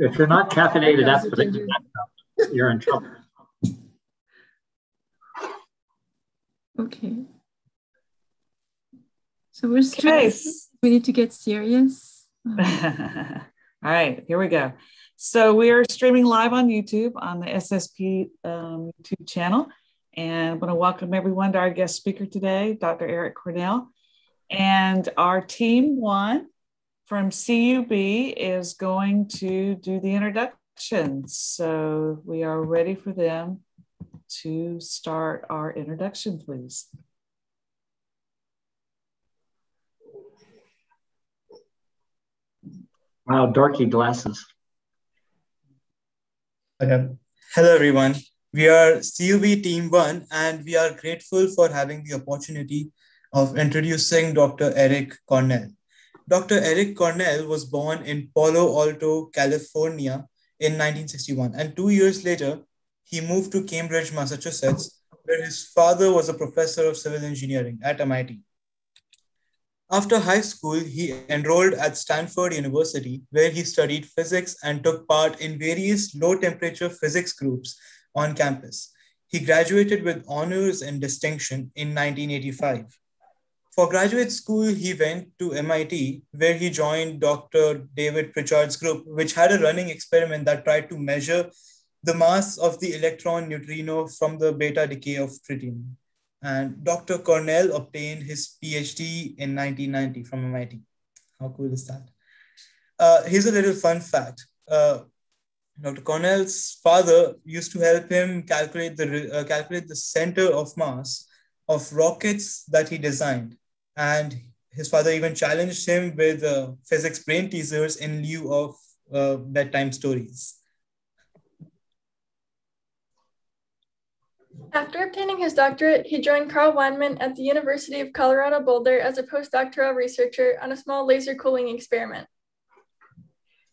if you're not caffeinated after the you're in trouble. Okay. So we're okay. We need to get serious. All right, here we go. So we are streaming live on YouTube on the SSP um, YouTube channel. And I want to welcome everyone to our guest speaker today, Dr. Eric Cornell. And our team one from CUB is going to do the introductions. So we are ready for them to start our introduction, please. Wow, dorky glasses. Okay. Hello, everyone. We are CUB Team 1, and we are grateful for having the opportunity of introducing Dr. Eric Cornell. Dr. Eric Cornell was born in Palo Alto, California in 1961, and two years later, he moved to Cambridge, Massachusetts, where his father was a professor of civil engineering at MIT. After high school, he enrolled at Stanford University, where he studied physics and took part in various low temperature physics groups on campus. He graduated with honors and distinction in 1985. For graduate school, he went to MIT, where he joined Dr. David Pritchard's group, which had a running experiment that tried to measure the mass of the electron neutrino from the beta decay of tritium. And Dr. Cornell obtained his PhD in 1990 from MIT. How cool is that? Uh, here's a little fun fact. Uh, Dr. Cornell's father used to help him calculate the, uh, calculate the center of mass of rockets that he designed. And his father even challenged him with uh, physics brain teasers in lieu of uh, bedtime stories. After obtaining his doctorate, he joined Carl Wieman at the University of Colorado Boulder as a postdoctoral researcher on a small laser cooling experiment.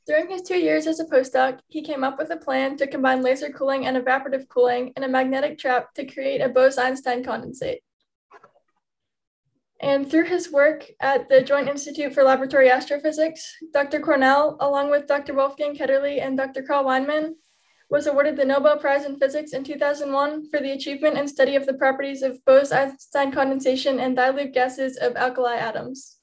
During his two years as a postdoc, he came up with a plan to combine laser cooling and evaporative cooling in a magnetic trap to create a Bose-Einstein condensate. And through his work at the Joint Institute for Laboratory Astrophysics, Dr. Cornell, along with Dr. Wolfgang Ketterle and Dr. Carl Wieman, was awarded the Nobel Prize in Physics in 2001 for the achievement and study of the properties of Bose-Einstein condensation and dilute gases of alkali atoms.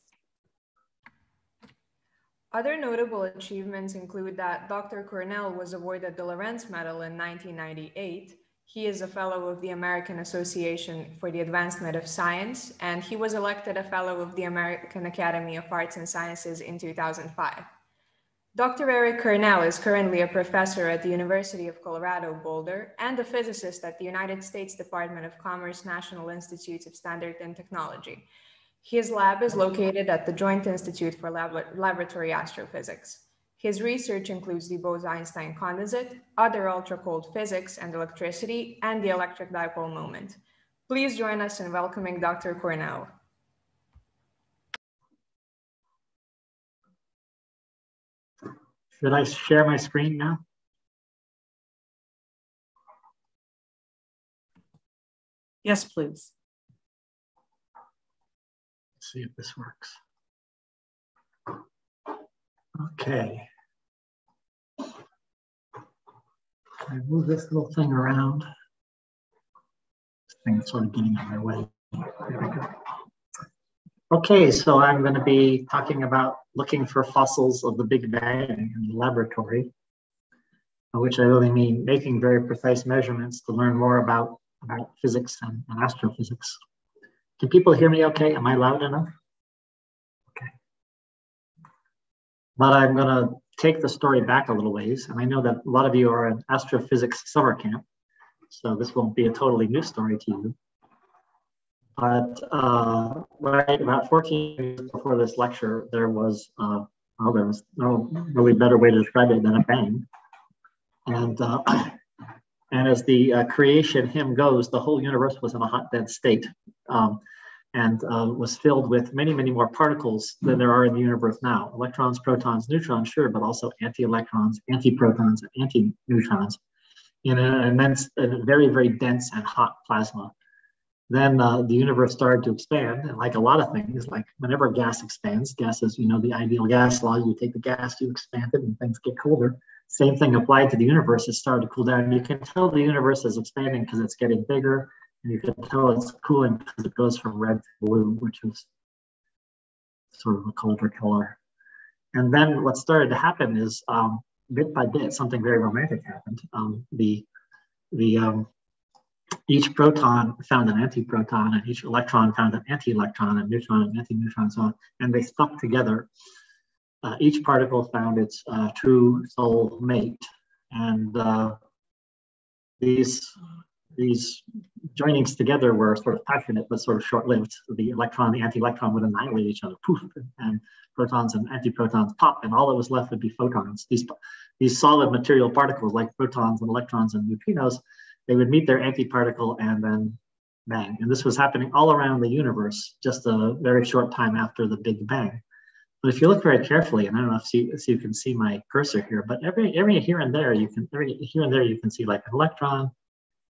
Other notable achievements include that Dr. Cornell was awarded the Lorentz Medal in 1998. He is a fellow of the American Association for the Advancement of Science, and he was elected a fellow of the American Academy of Arts and Sciences in 2005. Dr. Eric Cornell is currently a professor at the University of Colorado Boulder and a physicist at the United States Department of Commerce National Institutes of Standard and Technology. His lab is located at the Joint Institute for Lab Laboratory Astrophysics. His research includes the Bose-Einstein condensate, other ultra-cold physics and electricity, and the electric dipole moment. Please join us in welcoming Dr. Cornell. Should I share my screen now? Yes, please. Let's see if this works. Okay. I move this little thing around. This thing's sort of getting in my way. There we go. Okay, so I'm going to be talking about looking for fossils of the Big Bang in the laboratory, which I really mean making very precise measurements to learn more about, about physics and, and astrophysics. Can people hear me okay? Am I loud enough? Okay. But I'm going to take the story back a little ways. And I know that a lot of you are in astrophysics summer camp, so this won't be a totally new story to you. But uh, right about 14 years before this lecture, there was, uh, well, there was no really better way to describe it than a bang. And, uh, and as the uh, creation hymn goes, the whole universe was in a hot, dead state um, and uh, was filled with many, many more particles than there are in the universe now. Electrons, protons, neutrons, sure, but also anti-electrons, anti-protons, anti-neutrons in an immense, a very, very dense and hot plasma then uh, the universe started to expand. And like a lot of things, like whenever gas expands, gas is, you know, the ideal gas law, you take the gas, you expand it, and things get colder. Same thing applied to the universe. It started to cool down. You can tell the universe is expanding because it's getting bigger, and you can tell it's cooling because it goes from red to blue, which is sort of a colder color. And then what started to happen is um, bit by bit, something very romantic happened. Um, the the um, each proton found an antiproton, and each electron found an anti-electron, and neutron and anti-neutron, so on, and they stuck together. Uh, each particle found its uh, true soul mate, and uh, these these joinings together were sort of passionate but sort of short-lived. The electron, the anti-electron would annihilate each other, poof, and protons and antiprotons pop, and all that was left would be photons. These these solid material particles like protons and electrons and neutrinos, they would meet their antiparticle and then bang. And this was happening all around the universe just a very short time after the Big Bang. But if you look very carefully, and I don't know if you, if you can see my cursor here, but every every here and there you can every here and there you can see like an electron,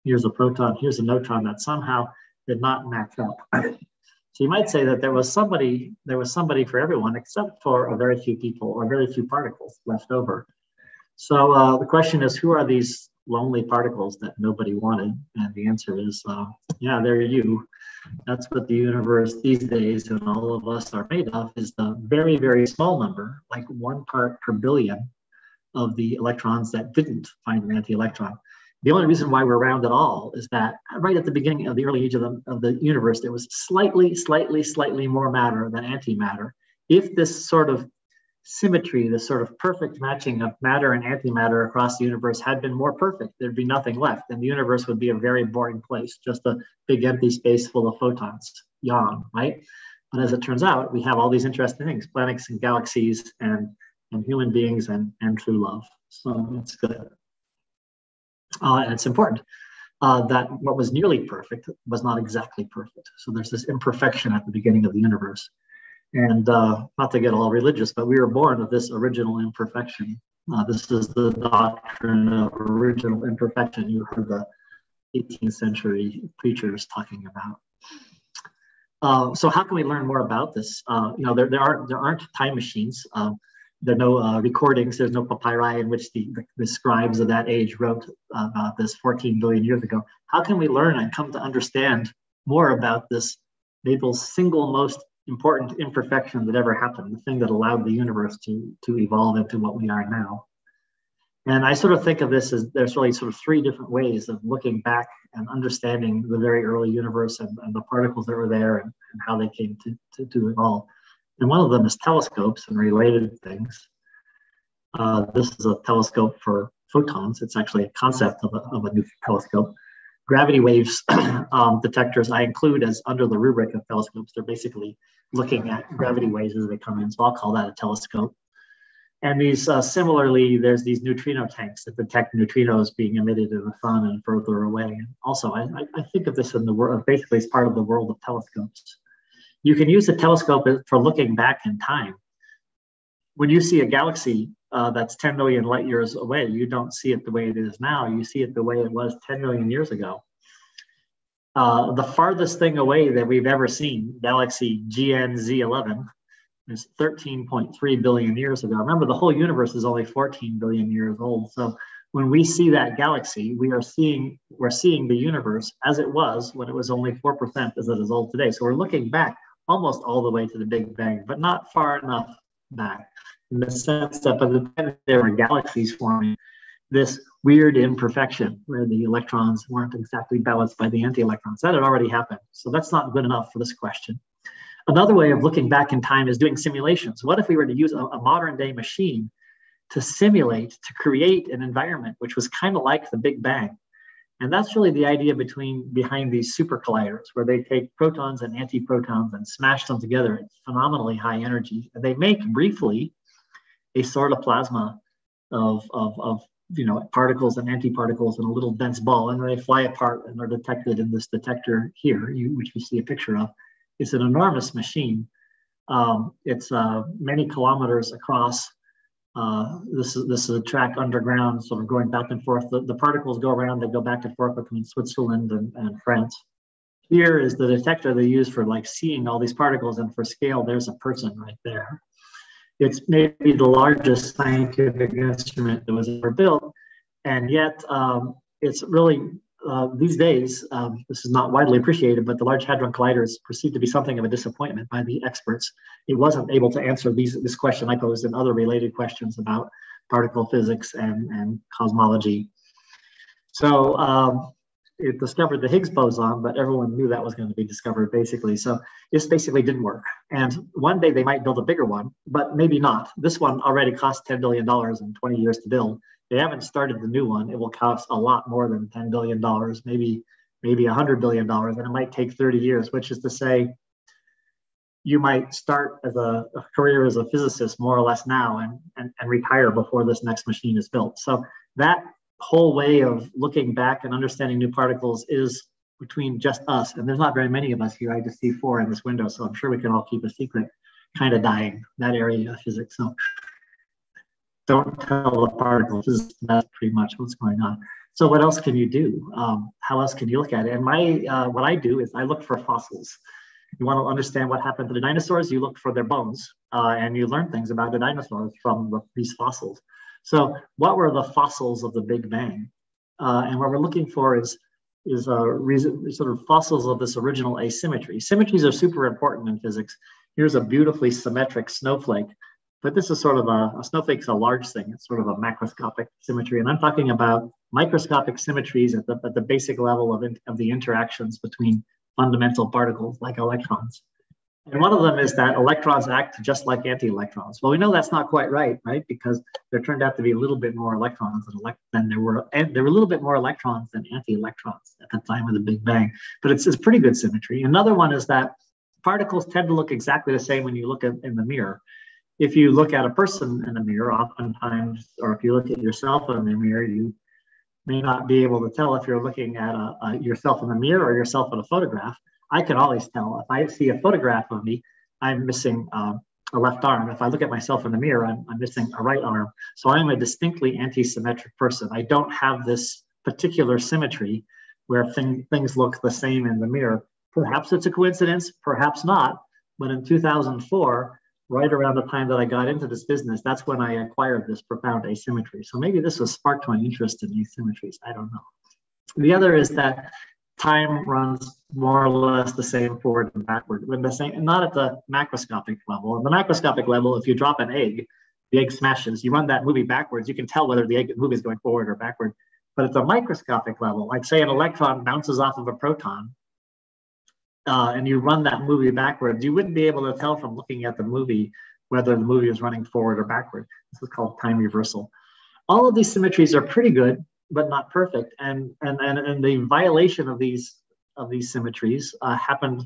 here's a proton, here's a neutron that somehow did not match up. so you might say that there was somebody, there was somebody for everyone except for a very few people or very few particles left over. So uh, the question is, who are these lonely particles that nobody wanted? And the answer is, uh, yeah, they're you. That's what the universe these days and all of us are made of is the very, very small number, like one part per billion of the electrons that didn't find an anti-electron. The only reason why we're around at all is that right at the beginning of the early age of the, of the universe, there was slightly, slightly, slightly more matter than antimatter. If this sort of symmetry, this sort of perfect matching of matter and antimatter across the universe had been more perfect, there'd be nothing left. And the universe would be a very boring place, just a big empty space full of photons, yawn, right? But as it turns out, we have all these interesting things, planets and galaxies and, and human beings and, and true love. So it's good. Uh, and it's important uh, that what was nearly perfect was not exactly perfect. So there's this imperfection at the beginning of the universe. And uh, not to get all religious, but we were born of this original imperfection. Uh, this is the doctrine of original imperfection you heard the 18th century preachers talking about. Uh, so how can we learn more about this? Uh, you know, there, there, are, there aren't time machines. Um, there are no uh, recordings. There's no papyri in which the, the, scribes of that age wrote about this 14 billion years ago. How can we learn and come to understand more about this maybe single most important imperfection that ever happened, the thing that allowed the universe to, to evolve into what we are now. And I sort of think of this as there's really sort of three different ways of looking back and understanding the very early universe and, and the particles that were there and, and how they came to, to, to evolve. And one of them is telescopes and related things. Uh, this is a telescope for photons. It's actually a concept of a, of a new telescope gravity waves um, detectors I include as under the rubric of telescopes. They're basically looking at gravity waves as they come in. So I'll call that a telescope. And these uh, similarly, there's these neutrino tanks that detect neutrinos being emitted in the sun and further away. And also, I, I think of this in the world basically as part of the world of telescopes. You can use a telescope for looking back in time. When you see a galaxy uh, that's 10 million light years away. You don't see it the way it is now. You see it the way it was 10 million years ago. Uh, the farthest thing away that we've ever seen, galaxy GN-z11, is 13.3 billion years ago. Remember, the whole universe is only 14 billion years old. So when we see that galaxy, we are seeing we're seeing the universe as it was when it was only 4% as it is old today. So we're looking back almost all the way to the Big Bang, but not far enough back in the sense that by the time there were galaxies forming, this weird imperfection where the electrons weren't exactly balanced by the anti-electrons. That had already happened. So that's not good enough for this question. Another way of looking back in time is doing simulations. What if we were to use a, a modern day machine to simulate, to create an environment which was kind of like the Big Bang? And that's really the idea between behind these super colliders, where they take protons and antiprotons and smash them together at phenomenally high energy. And they make briefly a sort of plasma of, of, of you know particles and antiparticles in a little dense ball, and they fly apart and are detected in this detector here, you, which you see a picture of. It's an enormous machine. Um, it's uh, many kilometers across. Uh, this is this is a track underground, sort of going back and forth. The, the particles go around; they go back and forth between Switzerland and, and France. Here is the detector they use for like seeing all these particles, and for scale, there's a person right there. It's maybe the largest scientific instrument that was ever built, and yet um, it's really uh, these days, um, this is not widely appreciated, but the Large Hadron Collider is perceived to be something of a disappointment by the experts. It wasn't able to answer these, this question I posed and other related questions about particle physics and, and cosmology. So um, it discovered the Higgs boson, but everyone knew that was going to be discovered basically. So this basically didn't work. And one day they might build a bigger one, but maybe not. This one already cost $10 billion in 20 years to build. They haven't started the new one. It will cost a lot more than $10 billion, maybe maybe $100 billion, and it might take 30 years, which is to say, you might start as a, a, career as a physicist more or less now and, and, and retire before this next machine is built. So that whole way of looking back and understanding new particles is between just us. And there's not very many of us here. I just see four in this window. So I'm sure we can all keep a secret kind of dying, that area of physics. So don't tell the particles. That's pretty much what's going on. So what else can you do? Um, how else can you look at it? And my uh, what I do is I look for fossils. You want to understand what happened to the dinosaurs, you look for their bones, uh, and you learn things about the dinosaurs from the, these fossils. So what were the fossils of the Big Bang? Uh, and what we're looking for is is a reason, sort of fossils of this original asymmetry. Symmetries are super important in physics. Here's a beautifully symmetric snowflake but this is sort of a, a snowflake's a large thing. It's sort of a macroscopic symmetry. And I'm talking about microscopic symmetries at the, at the basic level of, in, of the interactions between fundamental particles like electrons. And one of them is that electrons act just like anti-electrons. Well, we know that's not quite right, right? Because there turned out to be a little bit more electrons than, elect- than there were, and there were a little bit more electrons than anti-electrons at the time of the Big Bang. But it's, it's pretty good symmetry. Another one is that particles tend to look exactly the same when you look at, in the mirror if you look at a person in a mirror, oftentimes, or if you look at yourself in the mirror, you may not be able to tell if you're looking at a, a, yourself in the mirror or yourself in a photograph. I can always tell if I see a photograph of me, I'm missing uh, a left arm. If I look at myself in the mirror, I'm, I'm missing a right arm. So I'm a distinctly anti-symmetric person. I don't have this particular symmetry where thing, things look the same in the mirror. Perhaps it's a coincidence, perhaps not. But in 2004, right around the time that I got into this business, that's when I acquired this profound asymmetry. So maybe this was sparked my interest in asymmetries. I don't know. The other is that time runs more or less the same forward and backward, the same, not at the macroscopic level. At the macroscopic level, if you drop an egg, the egg smashes. You run that movie backwards, you can tell whether the egg movie is going forward or backward. But at the microscopic level, like say an electron bounces off of a proton, uh, and you run that movie backwards, you wouldn't be able to tell from looking at the movie whether the movie is running forward or backward. This is called time reversal. All of these symmetries are pretty good, but not perfect. And, and, and, and the violation of these, of these symmetries uh, happened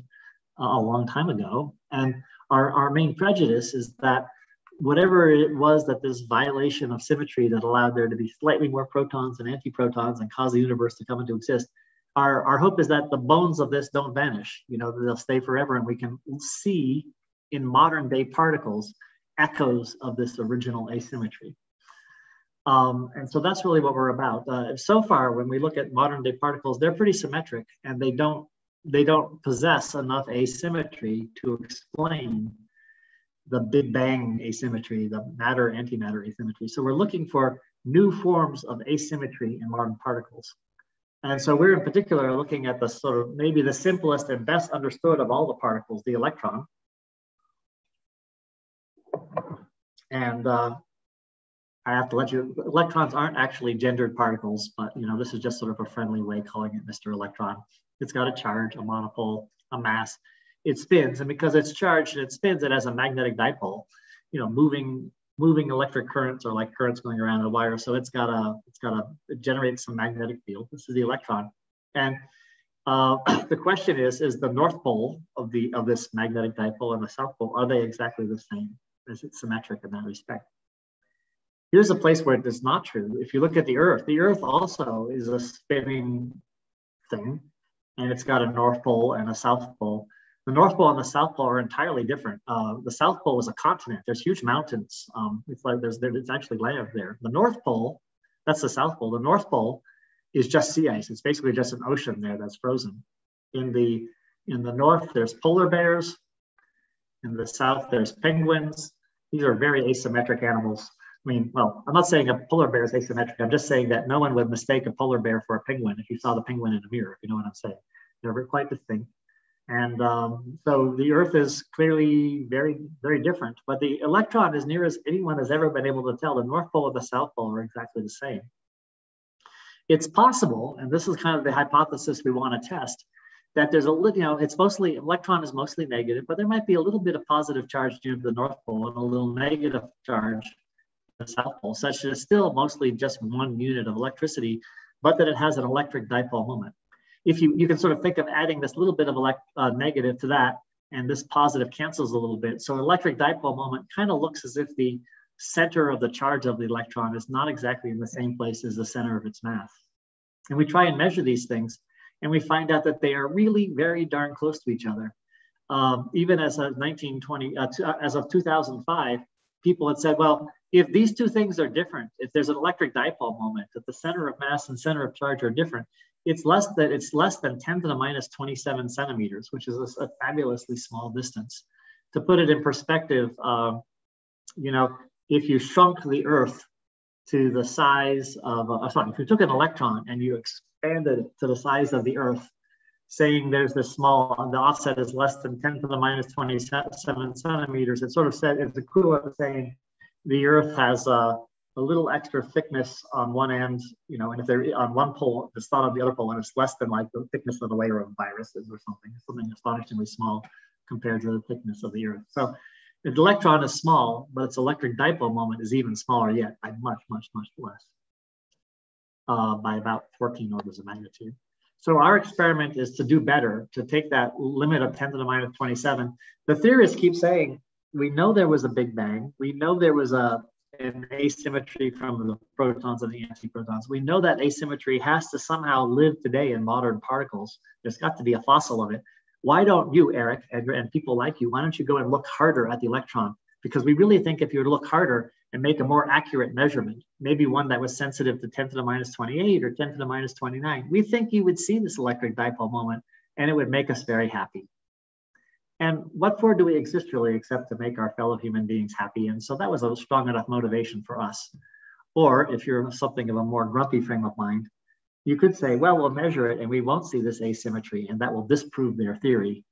uh, a long time ago. And our, our main prejudice is that whatever it was that this violation of symmetry that allowed there to be slightly more protons and antiprotons and caused the universe to come into exist our, our hope is that the bones of this don't vanish, you know, they'll stay forever and we can see in modern day particles echoes of this original asymmetry. Um, and so that's really what we're about. Uh, so far, when we look at modern day particles, they're pretty symmetric and they don't, they don't possess enough asymmetry to explain the Big Bang asymmetry, the matter antimatter asymmetry. So we're looking for new forms of asymmetry in modern particles. And so we're in particular looking at the sort of maybe the simplest and best understood of all the particles, the electron. And uh, I have to let you, electrons aren't actually gendered particles, but you know, this is just sort of a friendly way calling it Mr. Electron. It's got a charge, a monopole, a mass. It spins, and because it's charged and it spins, it has a magnetic dipole, you know, moving moving electric currents or like currents going around a wire. So it's got a, it's got a, generate some magnetic field. This is the electron. And uh, the question is, is the north pole of the, of this magnetic dipole and the south pole, are they exactly the same? Is it symmetric in that respect? Here's a place where it is not true. If you look at the earth, the earth also is a spinning thing and it's got a north pole and a south pole. The North Pole and the South Pole are entirely different. Uh, the South Pole is a continent. There's huge mountains. Um, it's like there's there, it's actually land there. The North Pole, that's the South Pole. The North Pole is just sea ice. It's basically just an ocean there that's frozen. In the in the north, there's polar bears. In the south, there's penguins. these are very asymmetric animals. I mean, well, I'm not saying a polar bear is asymmetric. I'm just saying that no one would mistake a polar bear for a penguin if you saw the penguin in a mirror, if you know what I'm saying. They're quite distinct. And um, so the Earth is clearly very, very different. But the electron, as near as anyone has ever been able to tell, the North Pole and the South Pole are exactly the same. It's possible, and this is kind of the hypothesis we want to test, that there's a little, you know, it's mostly, electron is mostly negative, but there might be a little bit of positive charge near the North Pole and a little negative charge the South Pole, such that it's still mostly just one unit of electricity, but that it has an electric dipole moment if you, you can sort of think of adding this little bit of elect, uh, negative to that, and this positive cancels a little bit. So electric dipole moment kind of looks as if the center of the charge of the electron is not exactly in the same place as the center of its mass. And we try and measure these things, and we find out that they are really very darn close to each other. Um, even as of 1920, uh, uh, as of 2005, people had said, well, if these two things are different, if there's an electric dipole moment, that the center of mass and center of charge are different, it's less than it's less than 10 to the minus 27 centimeters, which is a, a fabulously small distance. To put it in perspective, um, you know, if you shrunk the Earth to the size of, uh, sorry, if you took an electron and you expanded it to the size of the Earth, saying there's this small, the offset is less than 10 to the minus 27 centimeters, it sort of said, it's equivalent to saying the Earth has a, a little extra thickness on one end, you know, and if they're on one pole, it's not on the other pole, and it's less than like the thickness of a layer of viruses or something, something astonishingly small compared to the thickness of the Earth. So the electron is small, but its electric dipole moment is even smaller yet by much, much, much less, uh, by about 14 orders of magnitude. So our experiment is to do better, to take that limit of 10 to the minus 27. The theorists keep saying, we know there was a Big Bang. We know there was a an asymmetry from the protons and the antiprotons. We know that asymmetry has to somehow live today in modern particles. There's got to be a fossil of it. Why don't you, Eric, and, and people like you, why don't you go and look harder at the electron? Because we really think if you look harder and make a more accurate measurement, maybe one that was sensitive to 10 to the minus 28 or 10 to the minus 29, we think you would see this electric dipole moment and it would make us very happy. And what for do we exist really except to make our fellow human beings happy? And so that was a strong enough motivation for us. Or if you're something of a more grumpy frame of mind, you could say, well, we'll measure it and we won't see this asymmetry and that will disprove their theory.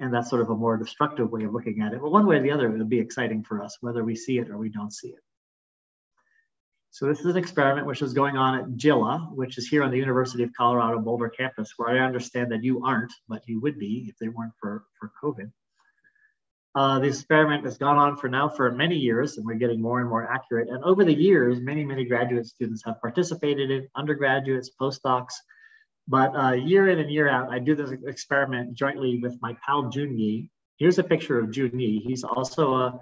And that's sort of a more destructive way of looking at it. But one way or the other, it'll be exciting for us, whether we see it or we don't see it. So this is an experiment which is going on at JILA, which is here on the University of Colorado Boulder campus, where I understand that you aren't, but you would be if they weren't for, for COVID. Uh, the experiment has gone on for now for many years, and we're getting more and more accurate. And over the years, many, many graduate students have participated in, undergraduates, postdocs. But uh, year in and year out, I do this experiment jointly with my pal Jun Ye. Here's a picture of Jun Ye. He's also a,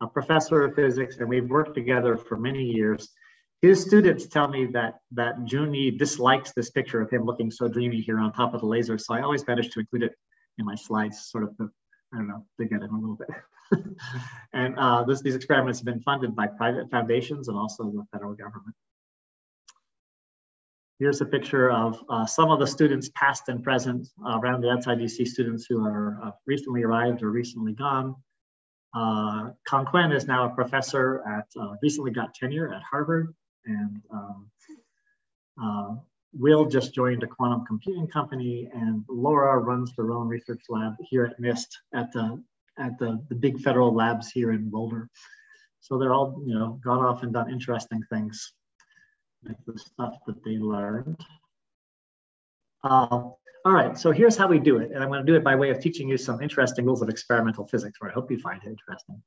a professor of physics, and we've worked together for many years his students tell me that that Jun Ye dislikes this picture of him looking so dreamy here on top of the laser. So I always manage to include it in my slides, sort of to, I don't know, to get him a little bit. and uh, this, these experiments have been funded by private foundations and also the federal government. Here's a picture of uh, some of the students past and present uh, around the outside. You see students who are uh, recently arrived or recently gone. Uh, is now a professor at, uh, recently got tenure at Harvard and um, uh, Will just joined a quantum computing company, and Laura runs her own research lab here at NIST at the at the, the big federal labs here in Boulder. So they're all you know gone off and done interesting things with the stuff that they learned. Uh, all right, so here's how we do it. And I'm going to do it by way of teaching you some interesting rules of experimental physics, where I hope you find it interesting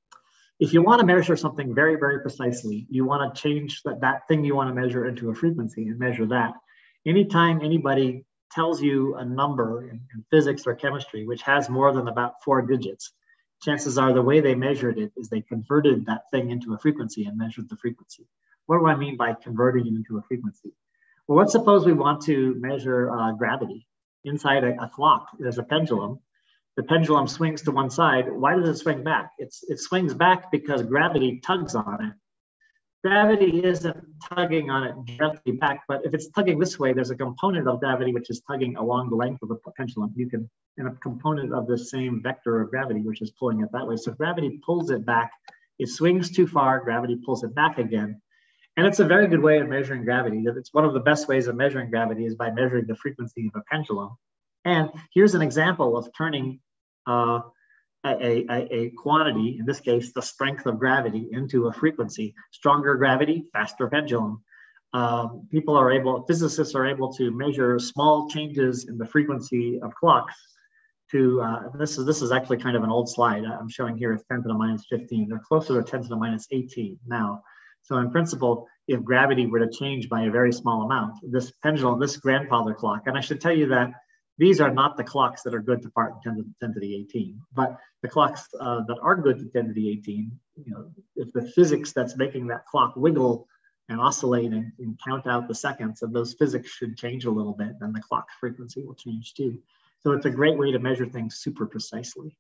if you want to measure something very, very precisely, you want to change that, that thing you want to measure into a frequency and measure that. Anytime anybody tells you a number in, in, physics or chemistry, which has more than about four digits, chances are the way they measured it is they converted that thing into a frequency and measured the frequency. What do I mean by converting it into a frequency? Well, let's suppose we want to measure uh, gravity inside a, a clock. There's a pendulum the pendulum swings to one side, why does it swing back? It's, it swings back because gravity tugs on it. Gravity isn't tugging on it directly back, but if it's tugging this way, there's a component of gravity which is tugging along the length of the pendulum. You can, and a component of the same vector of gravity, which is pulling it that way. So gravity pulls it back It swings too far, gravity pulls it back again. And it's a very good way of measuring gravity. It's one of the best ways of measuring gravity is by measuring the frequency of a pendulum. And here's an example of turning uh, a, a, a, quantity, in this case, the strength of gravity, into a frequency. Stronger gravity, faster pendulum. Um, people are able, physicists are able to measure small changes in the frequency of clocks to, uh, this, is, this is actually kind of an old slide. I'm showing here it's 10 to the minus 15. They're closer to 10 to the minus 18 now. So in principle, if gravity were to change by a very small amount, this pendulum, this grandfather clock, and I should tell you that these are not the clocks that are good to part 10 to, 10 to the 18, but the clocks uh, that are good to 10 to the 18, you know, if the physics that's making that clock wiggle and oscillate and, and count out the seconds, and those physics should change a little bit, then the clock frequency will change too. So it's a great way to measure things super precisely.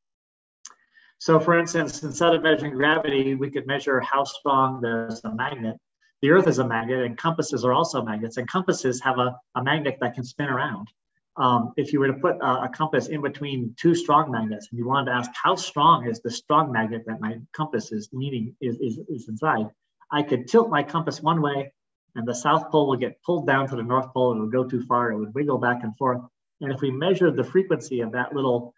So for instance, instead of measuring gravity, we could measure how strong there's a magnet. The earth is a magnet and compasses are also magnets and compasses have a, a magnet that can spin around um, if you were to put a, a, compass in between two strong magnets and you wanted to ask how strong is the strong magnet that my compass is leaning is, is, is inside, I could tilt my compass one way and the south pole would get pulled down to the north pole. It would go too far. It would wiggle back and forth. And if we measured the frequency of that little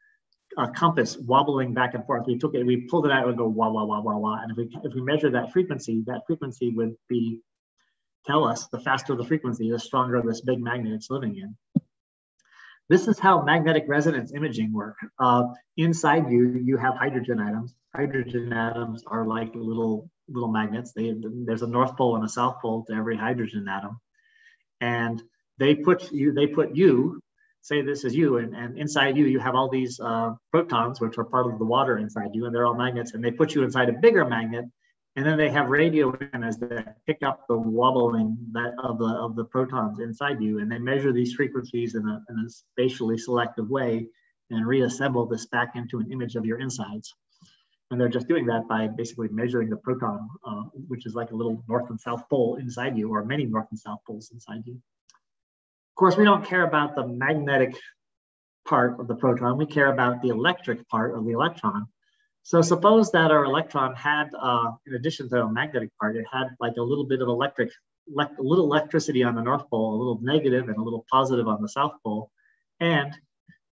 uh, compass wobbling back and forth, we took it, we pulled it out, it would go wah, wah, wah, wah, wah. And if we, if we measure that frequency, that frequency would be, tell us the faster the frequency, the stronger this big magnet it's living in. This is how magnetic resonance imaging work. Uh, inside you, you have hydrogen atoms. Hydrogen atoms are like little little magnets. They, there's a north pole and a south pole to every hydrogen atom, and they put you. They put you. Say this is you, and, and inside you, you have all these uh, protons, which are part of the water inside you, and they're all magnets. And they put you inside a bigger magnet, and then they have radio antennas that pick up the wobbling that of the of the protons inside you, and they measure these frequencies in a, in a spatially selective way and reassemble this back into an image of your insides. And they're just doing that by basically measuring the proton, uh, which is like a little north and south pole inside you, or many north and south poles inside you. Of course, we don't care about the magnetic part of the proton. We care about the electric part of the electron. So suppose that our electron had, uh, in addition to a magnetic part, it had like a little bit of electric, le a little electricity on the North Pole, a little negative and a little positive on the South Pole. And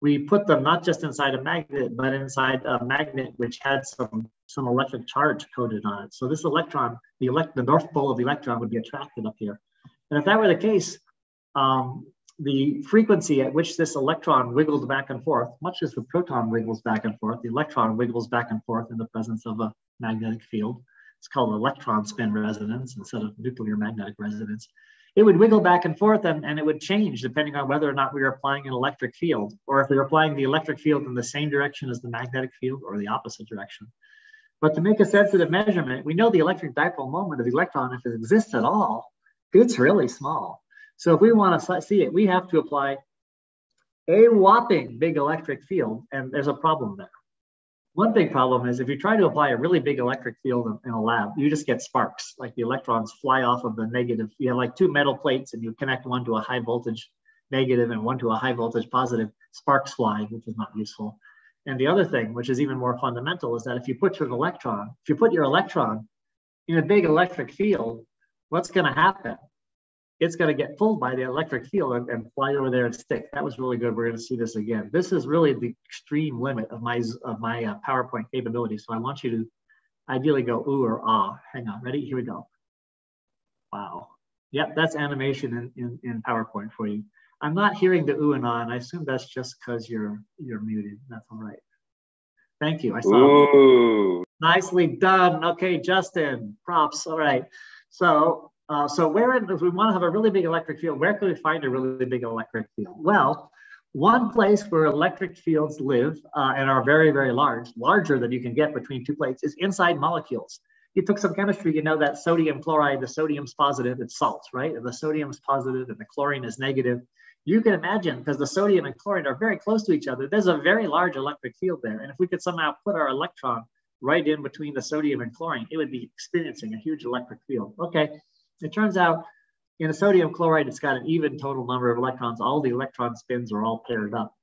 we put them not just inside a magnet, but inside a magnet which had some, some electric charge coded on it. So this electron, the, elect the North Pole of the electron would be attracted up here. And if that were the case, um, the frequency at which this electron wiggles back and forth, much as the proton wiggles back and forth, the electron wiggles back and forth in the presence of a magnetic field. It's called electron spin resonance instead of nuclear magnetic resonance. It would wiggle back and forth and, and it would change depending on whether or not we were applying an electric field or if we were applying the electric field in the same direction as the magnetic field or the opposite direction. But to make a sensitive measurement, we know the electric dipole moment of the electron, if it exists at all, it's really small. So if we want to see it, we have to apply a whopping big electric field, and there's a problem there. One big problem is if you try to apply a really big electric field in, a lab, you just get sparks, like the electrons fly off of the negative. You have like two metal plates and you connect one to a high voltage negative and one to a high voltage positive, sparks fly, which is not useful. And the other thing, which is even more fundamental, is that if you put your electron, if you put your electron in a big electric field, what's going to happen? It's going to get pulled by the electric field and, and, fly over there and stick. That was really good. We're going to see this again. This is really the extreme limit of my of my uh, PowerPoint capability. So I want you to ideally go ooh or ah. Hang on, ready? Here we go. Wow. Yep, that's animation in, in, in PowerPoint for you. I'm not hearing the ooh and ah, and I assume that's just because you're you're muted. That's all right. Thank you. I saw. Ooh. Nicely done. Okay, Justin. Props. All right. So uh, so where, if we want to have a really big electric field, where can we find a really big electric field? Well, one place where electric fields live uh, and are very, very large, larger than you can get between two plates, is inside molecules. You took some chemistry, you know that sodium chloride, the sodium's positive, it's salt, right? And the sodium's positive and the chlorine is negative. You can imagine, because the sodium and chlorine are very close to each other, there's a very large electric field there. And if we could somehow put our electron right in between the sodium and chlorine, it would be experiencing a huge electric field. Okay, it turns out in a sodium chloride, it's got an even total number of electrons. All the electron spins are all paired up.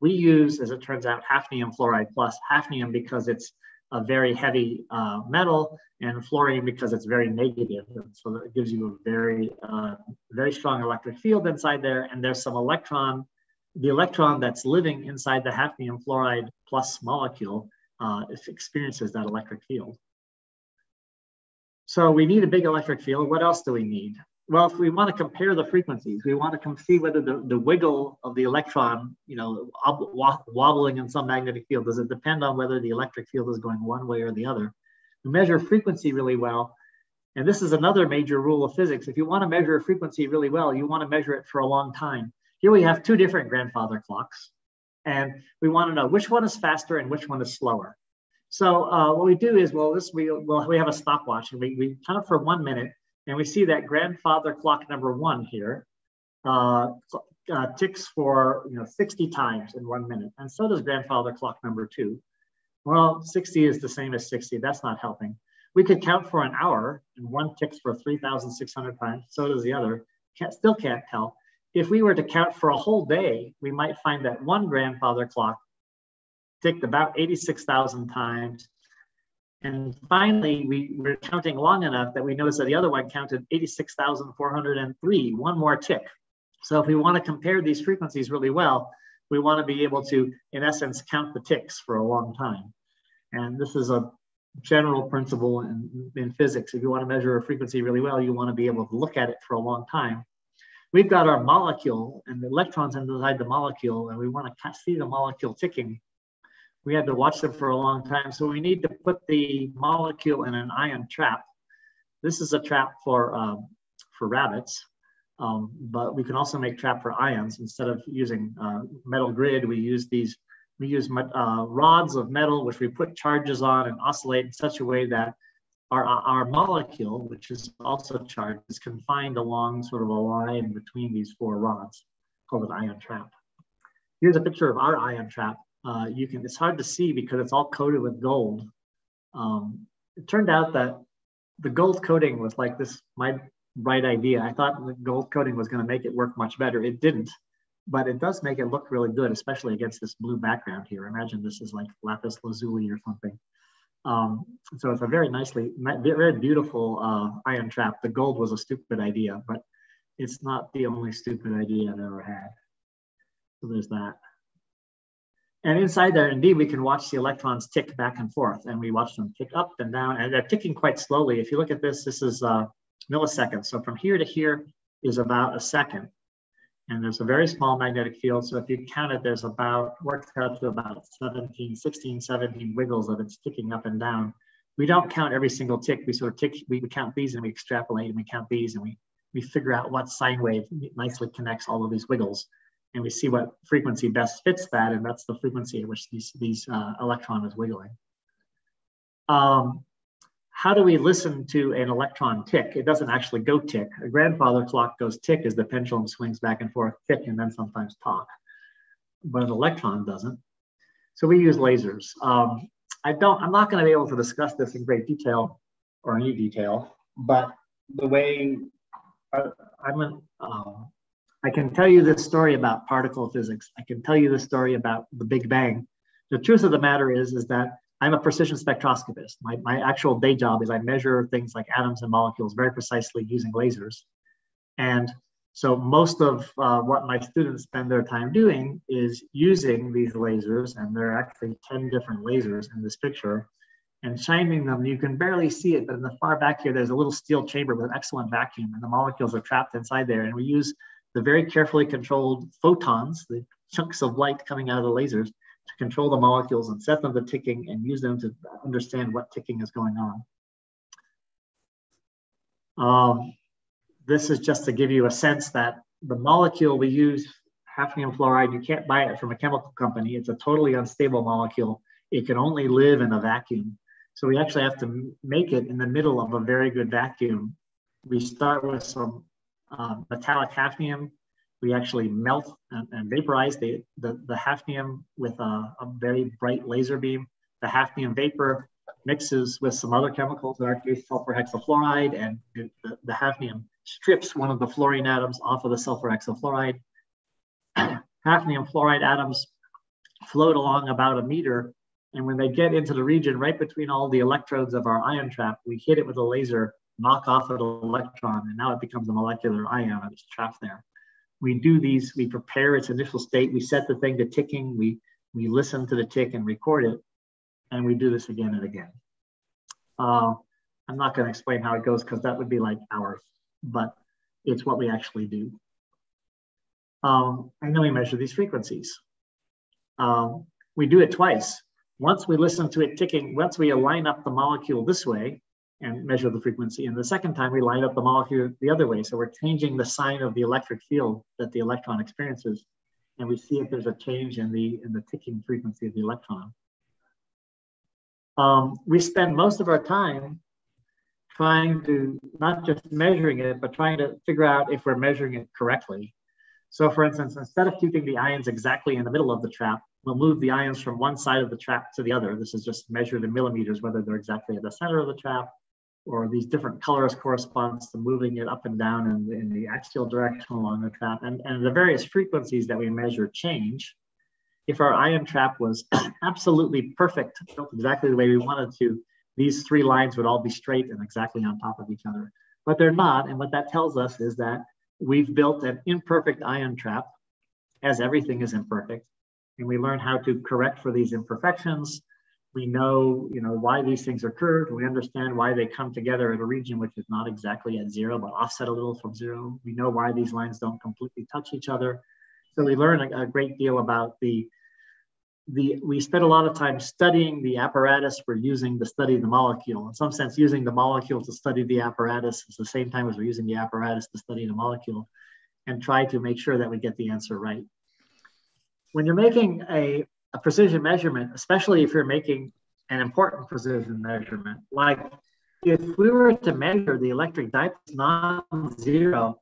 We use, as it turns out, hafnium fluoride plus hafnium because it's a very heavy uh, metal, and fluorine because it's very negative. And so it gives you a very, uh, very strong electric field inside there. And there's some electron, the electron that's living inside the hafnium fluoride plus molecule uh, experiences that electric field. So we need a big electric field. What else do we need? Well, if we want to compare the frequencies, we want to come see whether the, the wiggle of the electron, you know, wobbling in some magnetic field, does it depend on whether the electric field is going one way or the other? We measure frequency really well. And this is another major rule of physics. If you want to measure a frequency really well, you want to measure it for a long time. Here we have two different grandfather clocks. And we want to know which one is faster and which one is slower. So uh, what we do is, well, this we well, we have a stopwatch and we, we count for one minute and we see that grandfather clock number one here uh, uh, ticks for you know 60 times in one minute. And so does grandfather clock number two. Well, 60 is the same as 60. That's not helping. We could count for an hour and one ticks for 3,600 times. So does the other. Can't, still can't tell. If we were to count for a whole day, we might find that one grandfather clock ticked about 86,000 times and finally, we were counting long enough that we noticed that the other one counted 86,403, one more tick. So if we want to compare these frequencies really well, we want to be able to, in essence, count the ticks for a long time. And this is a general principle in, in physics. If you want to measure a frequency really well, you want to be able to look at it for a long time. We've got our molecule and the electrons inside the molecule, and we want to see the molecule ticking we had to watch them for a long time. So we need to put the molecule in an ion trap. This is a trap for, um, for rabbits, um, but we can also make trap for ions. Instead of using uh, metal grid, we use these, we use uh, rods of metal, which we put charges on and oscillate in such a way that our, our molecule, which is also charged, is confined along sort of a line between these four rods, called an ion trap. Here's a picture of our ion trap uh, you can, it's hard to see because it's all coated with gold. Um, it turned out that the gold coating was like this, my bright idea. I thought the gold coating was going to make it work much better. It didn't, but it does make it look really good, especially against this blue background here. Imagine this is like lapis lazuli or something. Um, so it's a very nicely, very beautiful uh, ion trap. The gold was a stupid idea, but it's not the only stupid idea I've ever had. So there's that. And inside there, indeed, we can watch the electrons tick back and forth, and we watch them tick up and down, and they're ticking quite slowly. If you look at this, this is uh, milliseconds. So from here to here is about a second. And there's a very small magnetic field. So if you count it, there's about, works out to about 17, 16, 17 wiggles of it ticking up and down. We don't count every single tick. We sort of tick, we, we count these and we extrapolate and we count these and we, we figure out what sine wave nicely connects all of these wiggles and we see what frequency best fits that, and that's the frequency at which these, these uh, electron is wiggling. Um, how do we listen to an electron tick? It doesn't actually go tick. A grandfather clock goes tick as the pendulum swings back and forth, tick, and then sometimes talk. But an electron doesn't. So we use lasers. Um, I don't, I'm not going to be able to discuss this in great detail or any detail, but the way I, I'm an, um, I can tell you this story about particle physics. I can tell you the story about the Big Bang. The truth of the matter is, is that I'm a precision spectroscopist. My, my actual day job is I measure things like atoms and molecules very precisely using lasers. And so most of uh, what my students spend their time doing is using these lasers, and there are actually 10 different lasers in this picture, and shining them. You can barely see it, but in the far back here, there's a little steel chamber with an excellent vacuum, and the molecules are trapped inside there. And we use the very carefully controlled photons, the chunks of light coming out of the lasers, to control the molecules and set them to ticking and use them to understand what ticking is going on. Um, this is just to give you a sense that the molecule we use, hafnium fluoride, you can't buy it from a chemical company. It's a totally unstable molecule. It can only live in a vacuum. So we actually have to make it in the middle of a very good vacuum. We start with some uh, metallic hafnium. We actually melt and, and vaporize the, the, the, hafnium with a, a, very bright laser beam. The hafnium vapor mixes with some other chemicals, in our case, sulfur hexafluoride, and the, the hafnium strips one of the fluorine atoms off of the sulfur hexafluoride. hafnium fluoride atoms float along about a meter And when they get into the region right between all the electrodes of our ion trap, we hit it with a laser, knock off an electron, and now it becomes a molecular ion It's trapped there. We do these, we prepare its initial state, we set the thing to ticking, we, we listen to the tick and record it, and we do this again and again. Uh, I'm not going to explain how it goes because that would be like hours, but it's what we actually do. Um, and then we measure these frequencies. Um, we do it twice. Once we listen to it ticking, once we align up the molecule this way and measure the frequency, and the second time we line up the molecule the other way. So we're changing the sign of the electric field that the electron experiences, and we see if there's a change in the in the ticking frequency of the electron. Um, we spend most of our time trying to not just measuring it, but trying to figure out if we're measuring it correctly. So for instance, instead of keeping the ions exactly in the middle of the trap, we'll move the ions from one side of the trap to the other. This is just measured in millimeters, whether they're exactly at the center of the trap or these different colors corresponds to moving it up and down in, in the axial direction along the trap. And, and the various frequencies that we measure change. If our ion trap was absolutely perfect, built exactly the way we wanted to, these three lines would all be straight and exactly on top of each other. But they're not. And what that tells us is that we've built an imperfect ion trap, as everything is imperfect. And we learn how to correct for these imperfections. We know, you know, why these things are curved. We understand why they come together in a region which is not exactly at zero, but offset a little from zero. We know why these lines don't completely touch each other. So we learn a, a great deal about the the, we spent a lot of time studying the apparatus we're using to study the molecule. In some sense, using the molecule to study the apparatus is the same time as we're using the apparatus to study the molecule and try to make sure that we get the answer right. When you're making a, a precision measurement, especially if you're making an important precision measurement, like if we were to measure the electric dipole non-zero,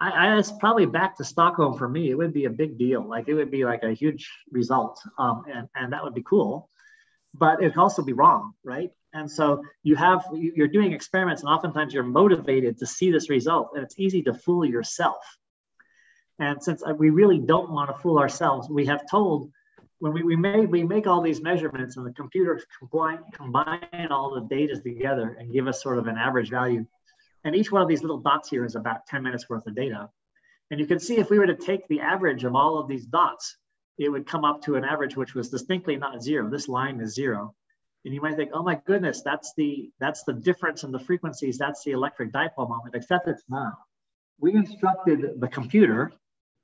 I, I, it's probably back to Stockholm for me. It would be a big deal. Like it would be like a huge result, um, and and that would be cool. But it could also be wrong, right? And so you have you're doing experiments, and oftentimes you're motivated to see this result, and it's easy to fool yourself. And since we really don't want to fool ourselves, we have told when we, we make we make all these measurements, and the computer combine combine all the data together and give us sort of an average value and each one of these little dots here is about 10 minutes worth of data. And you can see if we were to take the average of all of these dots, it would come up to an average which was distinctly not zero. This line is zero. And you might think, oh my goodness, that's the that's the difference in the frequencies. That's the electric dipole moment, except it's not. We instructed the computer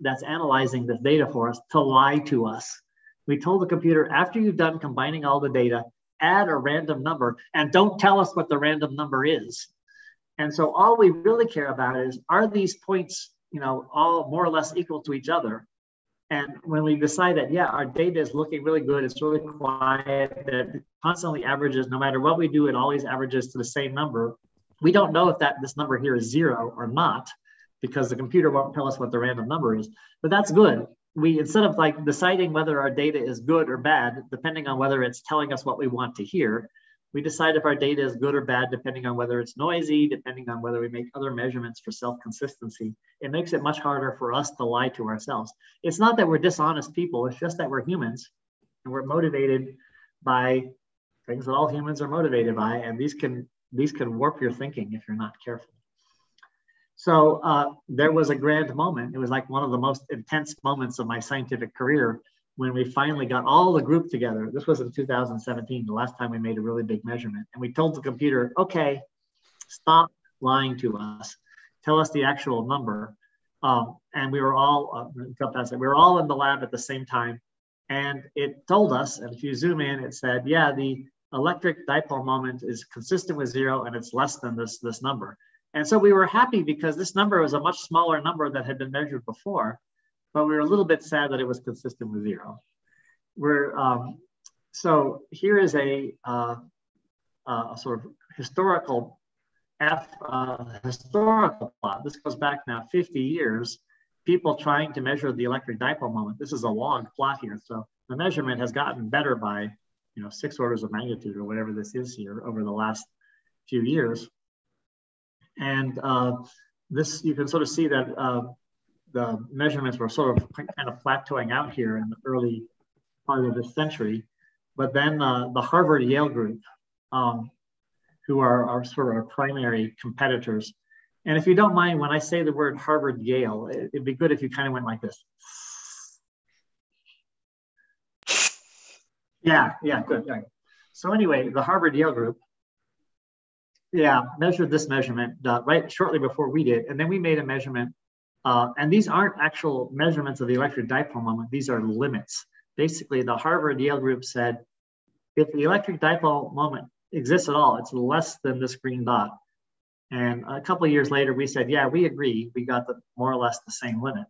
that's analyzing this data for us to lie to us. We told the computer, after you've done combining all the data, add a random number and don't tell us what the random number is. And so all we really care about is are these points, you know, all more or less equal to each other? And when we decide that, yeah, our data is looking really good, it's really quiet, that constantly averages, no matter what we do, it always averages to the same number. We don't know if that this number here is zero or not, because the computer won't tell us what the random number is. But that's good. We instead of like deciding whether our data is good or bad, depending on whether it's telling us what we want to hear, we decide if our data is good or bad depending on whether it's noisy, depending on whether we make other measurements for self-consistency. It makes it much harder for us to lie to ourselves. It's not that we're dishonest people, it's just that we're humans and we're motivated by things that all humans are motivated by, and these can these can warp your thinking if you're not careful. So uh, there was a grand moment. It was like one of the most intense moments of my scientific career when we finally got all the group together, this was in 2017, the last time we made a really big measurement, and we told the computer, okay, stop lying to us, tell us the actual number. Um, and we were all, uh, we were all in the lab at the same time, and it told us, and if you zoom in, it said, yeah, the electric dipole moment is consistent with zero, and it's less than this this number. And so we were happy because this number was a much smaller number that had been measured before but we were a little bit sad that it was consistent with zero. We're, um, so here is a, uh, uh, sort of historical F, uh, historical plot. This goes back now 50 years. People trying to measure the electric dipole moment. This is a log plot here. So the measurement has gotten better by, you know, six orders of magnitude or whatever this is here over the last few years. And uh, this, you can sort of see that uh, the measurements were sort of kind of plateauing out here in the early part of this century. but then uh, the Harvard Yale group, um, who are, are sort of our primary competitors. And if you don't mind, when I say the word Harvard Yale, it, it'd be good if you kind of went like this. Yeah, yeah, good. Yeah. So anyway, the Harvard Yale group, yeah, measured this measurement uh, right shortly before we did, and then we made a measurement. Uh, and these aren't actual measurements of the electric dipole moment; these are limits. Basically, the Harvard Yale group said, if the electric dipole moment exists at all, it's less than this green dot. And a couple of years later, we said, yeah, we agree. We got the more or less the same limit.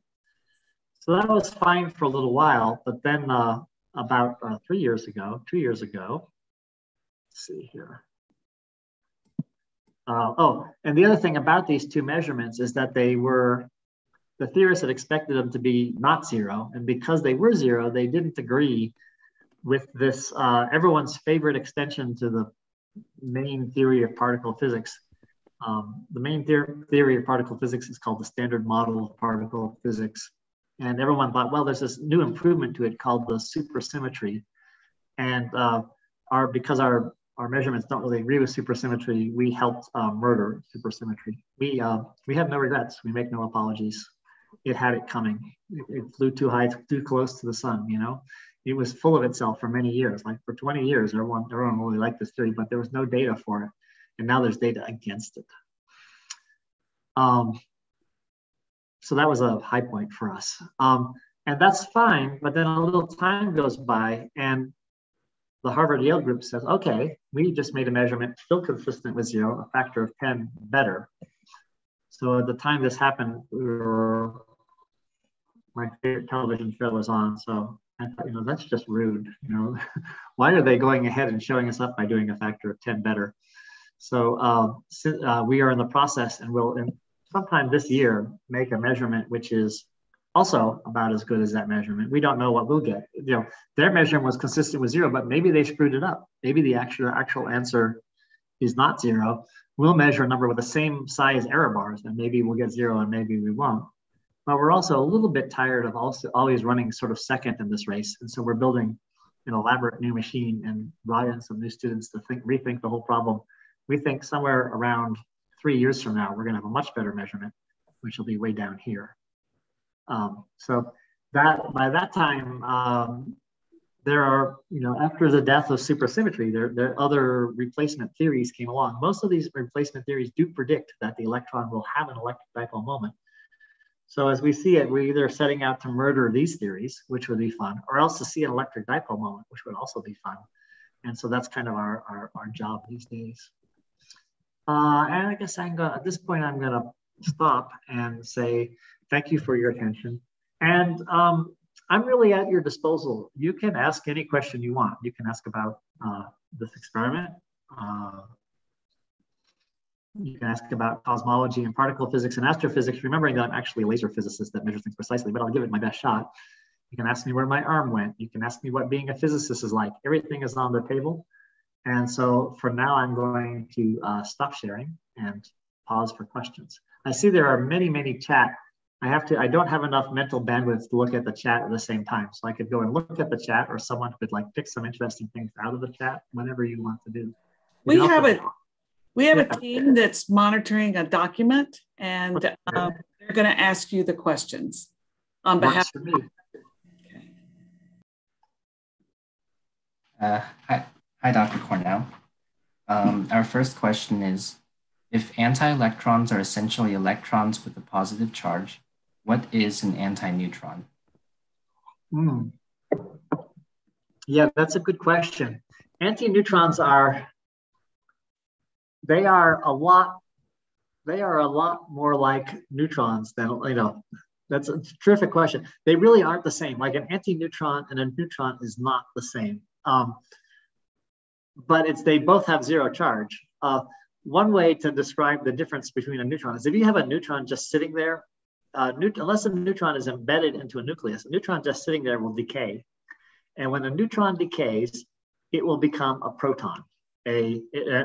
So that was fine for a little while, but then uh, about uh, three years ago, two years ago. Let's see here. Uh, oh, and the other thing about these two measurements is that they were, the theorists had expected them to be not zero. And because they were zero, they didn't agree with this, uh, everyone's favorite extension to the main theory of particle physics. Um, the main theory of particle physics is called the standard model of particle physics. And everyone thought, well, there's this new improvement to it called the supersymmetry. And uh, our because our our measurements don't really agree with supersymmetry, we helped uh, murder supersymmetry. We uh, we have no regrets. We make no apologies. It had it coming. It, it, flew too high, too close to the sun. You know, it was full of itself for many years. Like for 20 years, everyone everyone really liked this theory, but there was no data for it, and now there's data against it. Um, so that was a high point for us. Um, and that's fine, but then a little time goes by and the Harvard Yale group says, okay, we just made a measurement still consistent with zero, a factor of 10 better. So at the time this happened, we were, my favorite television show was on. So I thought, you know, that's just rude. You know, why are they going ahead and showing us up by doing a factor of 10 better? So uh, uh, we are in the process and we'll, in, sometime this year make a measurement which is also about as good as that measurement. We don't know what we'll get. You know, their measurement was consistent with zero, but maybe they screwed it up. Maybe the actual actual answer is not zero. We'll measure a number with the same size error bars, and maybe we'll get zero, and maybe we won't. But we're also a little bit tired of also always running sort of second in this race, and so we're building an elaborate new machine and brought some new students to think rethink the whole problem. We think somewhere around three years from now, we're going to have a much better measurement, which will be way down here. Um, so that by that time, um, there are, you know, after the death of supersymmetry, there, there other replacement theories came along. Most of these replacement theories do predict that the electron will have an electric dipole moment. So as we see it, we're either setting out to murder these theories, which would be fun, or else to see an electric dipole moment, which would also be fun. And so that's kind of our, our, our job these days. Uh, and I guess I'm gonna, at this point, I'm gonna stop and say thank you for your attention. And um, I'm really at your disposal. You can ask any question you want. You can ask about uh, this experiment. Uh, you can ask about cosmology and particle physics and astrophysics, remembering that I'm actually a laser physicist that measures things precisely, but I'll give it my best shot. You can ask me where my arm went. You can ask me what being a physicist is like. Everything is on the table. And so for now, I'm going to uh, stop sharing and pause for questions. I see there are many, many chat. I have to, I don't have enough mental bandwidth to look at the chat at the same time. So I could go and look at the chat or someone could like pick some interesting things out of the chat, whatever you want to do. You we have a, we have yeah. a team that's monitoring a document and um, they're going to ask you the questions on behalf of me. Okay. Uh, hi, Hi, Dr. Cornell. Um, our first question is, if anti-electrons are essentially electrons with a positive charge, what is an anti-neutron? Hmm. Yeah, that's a good question. Anti-neutrons are, they are a lot, they are a lot more like neutrons than, you know, that's a terrific question. They really aren't the same. Like an anti-neutron and a neutron is not the same. Um, but it's they both have zero charge. Uh, one way to describe the difference between a neutron is if you have a neutron just sitting there, uh, unless a neutron is embedded into a nucleus, a neutron just sitting there will decay. And when a neutron decays, it will become a proton, a, a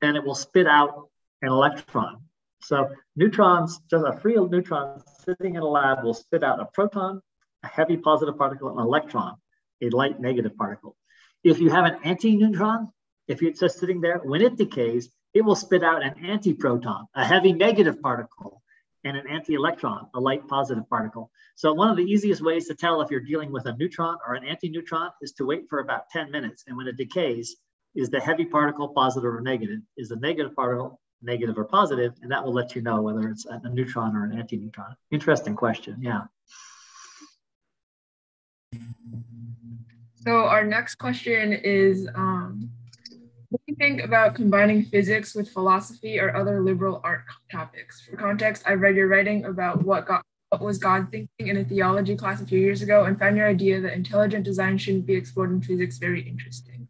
and it will spit out an electron. So neutrons, just a free neutron sitting in a lab will spit out a proton, a heavy positive particle, an electron, a light negative particle. If you have an anti-neutron, if it's just sitting there, when it decays, it will spit out an antiproton, a heavy negative particle, and an anti-electron, a light positive particle. So one of the easiest ways to tell if you're dealing with a neutron or an anti-neutron is to wait for about 10 minutes. And when it decays, is the heavy particle positive or negative? Is the negative particle negative or positive? And that will let you know whether it's a neutron or an anti-neutron. Interesting question, yeah. So our next question is, um, think about combining physics with philosophy or other liberal art topics? For context, I read your writing about what God, what was God thinking in a theology class a few years ago and found your idea that intelligent design shouldn't be explored in physics very interesting.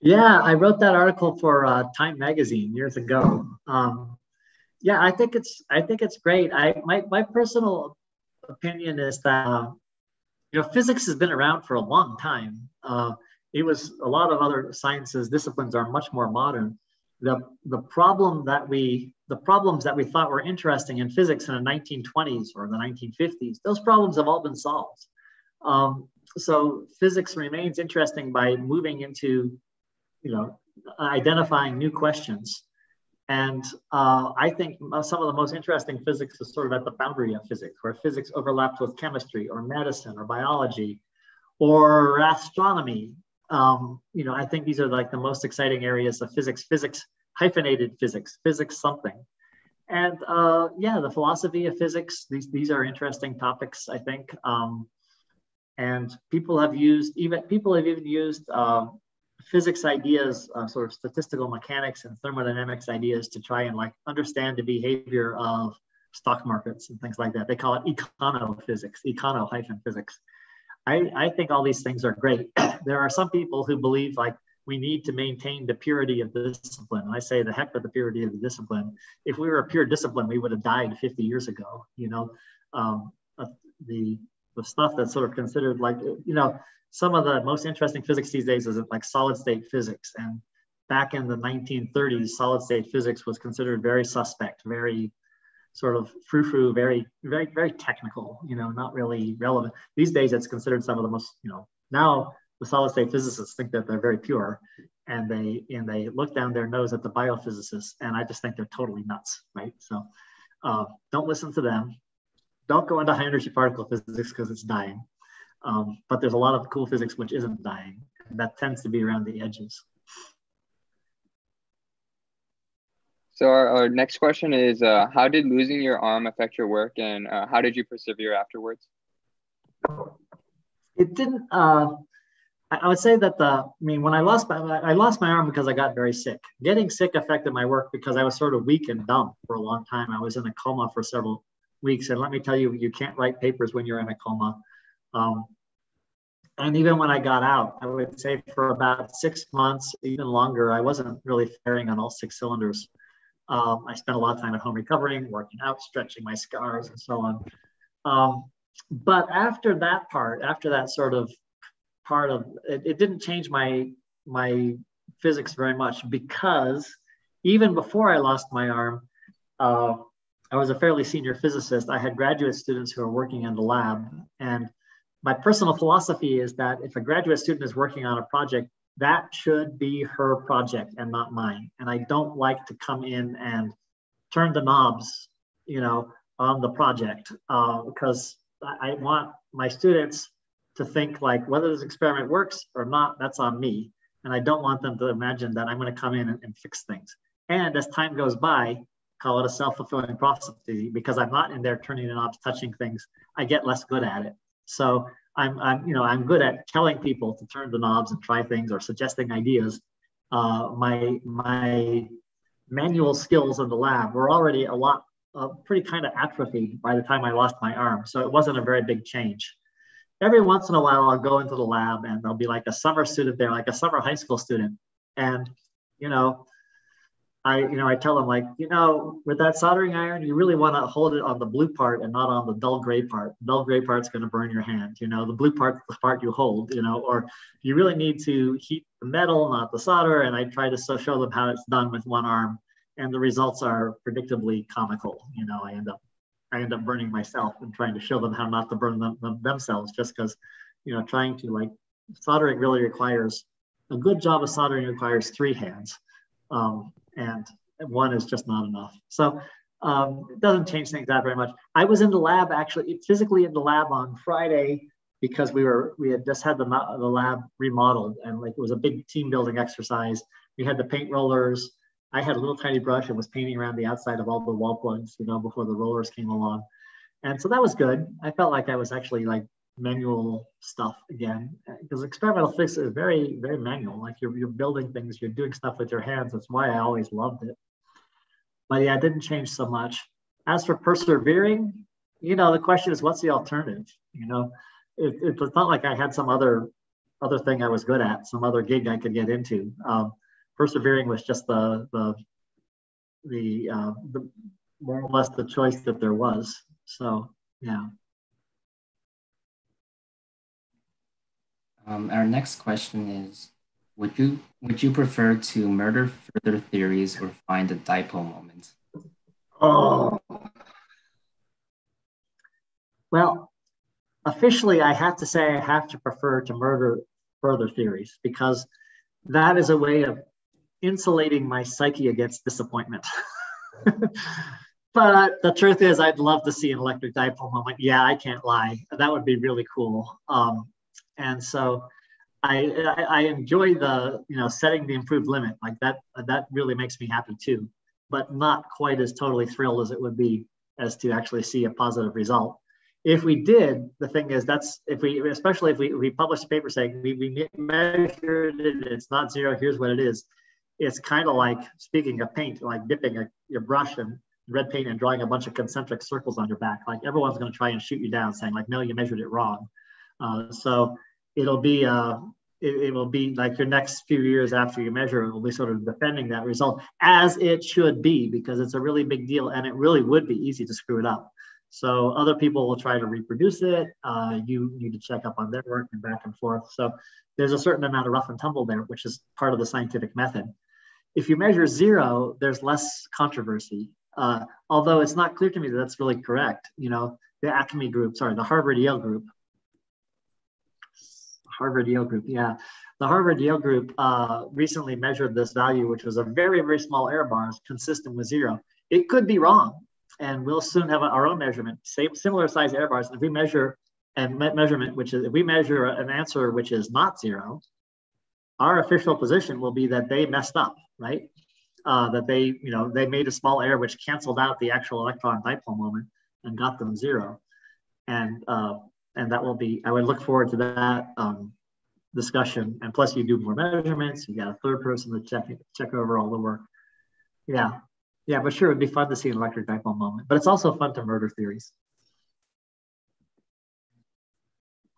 Yeah, I wrote that article for uh, Time Magazine years ago. Um, yeah, I think it's I think it's great. I my my personal opinion is that uh, you know physics has been around for a long time. Uh, it was a lot of other sciences disciplines are much more modern. The, the problem that we the problems that we thought were interesting in physics in the 1920s or the 1950s, those problems have all been solved. Um, so physics remains interesting by moving into, you know, identifying new questions. And uh, I think some of the most interesting physics is sort of at the boundary of physics, where physics overlaps with chemistry or medicine or biology or astronomy um, you know, I think these are like the most exciting areas of physics, physics, hyphenated physics, physics something. And uh, yeah, the philosophy of physics, these, these are interesting topics, I think. Um, and people have used, even people have even used uh, physics ideas, uh, sort of statistical mechanics and thermodynamics ideas to try and like understand the behavior of stock markets and things like that. They call it econophysics, econo hyphen physics. I, I think all these things are great. there are some people who believe like we need to maintain the purity of the discipline. And I say the heck with the purity of the discipline. If we were a pure discipline, we would have died 50 years ago. You know, um, uh, the the stuff that's sort of considered like you know some of the most interesting physics these days is like solid state physics. And back in the 1930s, solid state physics was considered very suspect, very sort of frou-frou, very, very, very technical, you know, not really relevant. These days it's considered some of the most, you know, now the solid state physicists think that they're very pure and they and they look down their nose at the biophysicists and I just think they're totally nuts, right? So uh, don't listen to them. Don't go into high energy particle physics because it's dying. Um, but there's a lot of cool physics which isn't dying. And that tends to be around the edges. So our, our next question is, uh, how did losing your arm affect your work and uh, how did you persevere afterwards? It didn't, uh, I would say that the, I mean, when I lost my, I lost my arm because I got very sick. Getting sick affected my work because I was sort of weak and dumb for a long time. I was in a coma for several weeks. And let me tell you, you can't write papers when you're in a coma. Um, and even when I got out, I would say for about six months, even longer, I wasn't really firing on all six cylinders. Um, I spent a lot of time at home recovering, working out, stretching my scars, and so on. Um, but after that part, after that sort of part of it, it didn't change my my physics very much because even before I lost my arm, uh, I was a fairly senior physicist. I had graduate students who were working in the lab, and my personal philosophy is that if a graduate student is working on a project, that should be her project and not mine. And I don't like to come in and turn the knobs, you know, on the project uh, because I want my students to think like whether this experiment works or not, that's on me. And I don't want them to imagine that I'm going to come in and, and fix things. And as time goes by, call it a self-fulfilling prophecy because I'm not in there turning the knobs, touching things. I get less good at it. So I'm, I'm, you know, I'm good at telling people to turn the knobs and try things or suggesting ideas. Uh, my my manual skills in the lab were already a lot, uh, pretty kind of atrophied by the time I lost my arm. So it wasn't a very big change. Every once in a while, I'll go into the lab and there'll be like a summer student there, like a summer high school student, and you know, I, you know, I tell them like, you know, with that soldering iron, you really want to hold it on the blue part and not on the dull gray part. The dull gray part's going to burn your hand. You know, the blue part, the part you hold. You know, or you really need to heat the metal, not the solder. And I try to so show them how it's done with one arm, and the results are predictably comical. You know, I end up, I end up burning myself and trying to show them how not to burn them, them themselves, just because, you know, trying to like soldering really requires a good job of soldering requires three hands, um, and one is just not enough. So um, it doesn't change things that very much. I was in the lab actually, physically in the lab on Friday because we were we had just had the, the lab remodeled and like it was a big team building exercise. We had the paint rollers. I had a little tiny brush and was painting around the outside of all the wall plugs, you know, before the rollers came along. And so that was good. I felt like I was actually like manual stuff again because experimental physics is very, very manual. Like you're, you're building things, you're doing stuff with your hands. That's why I always loved it. But yeah, it didn't change so much. As for persevering, you know, the question is what's the alternative? You know, it, it's not like I had some other other thing I was good at, some other gig I could get into. Um, persevering was just the the the, uh, the more or less the choice that there was. So yeah. Um, our next question is: Would you would you prefer to murder further theories or find a dipole moment? Oh. Well, officially, I have to say I have to prefer to murder further theories because that is a way of insulating my psyche against disappointment. but the truth is, I'd love to see an electric dipole moment. Yeah, I can't lie. That would be really cool. Um, and so I, I, I enjoy the you know setting the improved limit like that. That really makes me happy too, but not quite as totally thrilled as it would be as to actually see a positive result if we did, the thing is that's if we, especially if we, we publish a paper saying we, we measured it, it's not zero, here's what it is. It's kind of like speaking of paint, like dipping a, your brush in red paint and drawing a bunch of concentric circles on your back. Like everyone's going to try and shoot you down saying like, no, you measured it wrong. Uh, so it'll be, uh, it, it will be like your next few years after you measure, it will be sort of defending that result as it should be because it's a really big deal and it really would be easy to screw it up. So other people will try to reproduce it. Uh, you need to check up on their work and back and forth. So there's a certain amount of rough and tumble there, which is part of the scientific method. If you measure zero, there's less controversy. Uh, although it's not clear to me that that's really correct. You know, the Acme group, sorry, the Harvard Yale group, Harvard Yale group, yeah. The Harvard Yale group uh, recently measured this value, which was a very, very small error bars consistent with zero. It could be wrong and we'll soon have our own measurement, same similar size error bars. And if we measure and me measurement, which is if we measure an answer which is not zero, our official position will be that they messed up, right? Uh, that they, you know, they made a small error which canceled out the actual electron dipole moment and got them zero. And uh, and that will be, I would look forward to that um, discussion. And plus, you do more measurements. You got a third person to check check over all the work. Yeah, yeah, but sure, it'd be fun to see an electric dipole moment, but it's also fun to murder theories.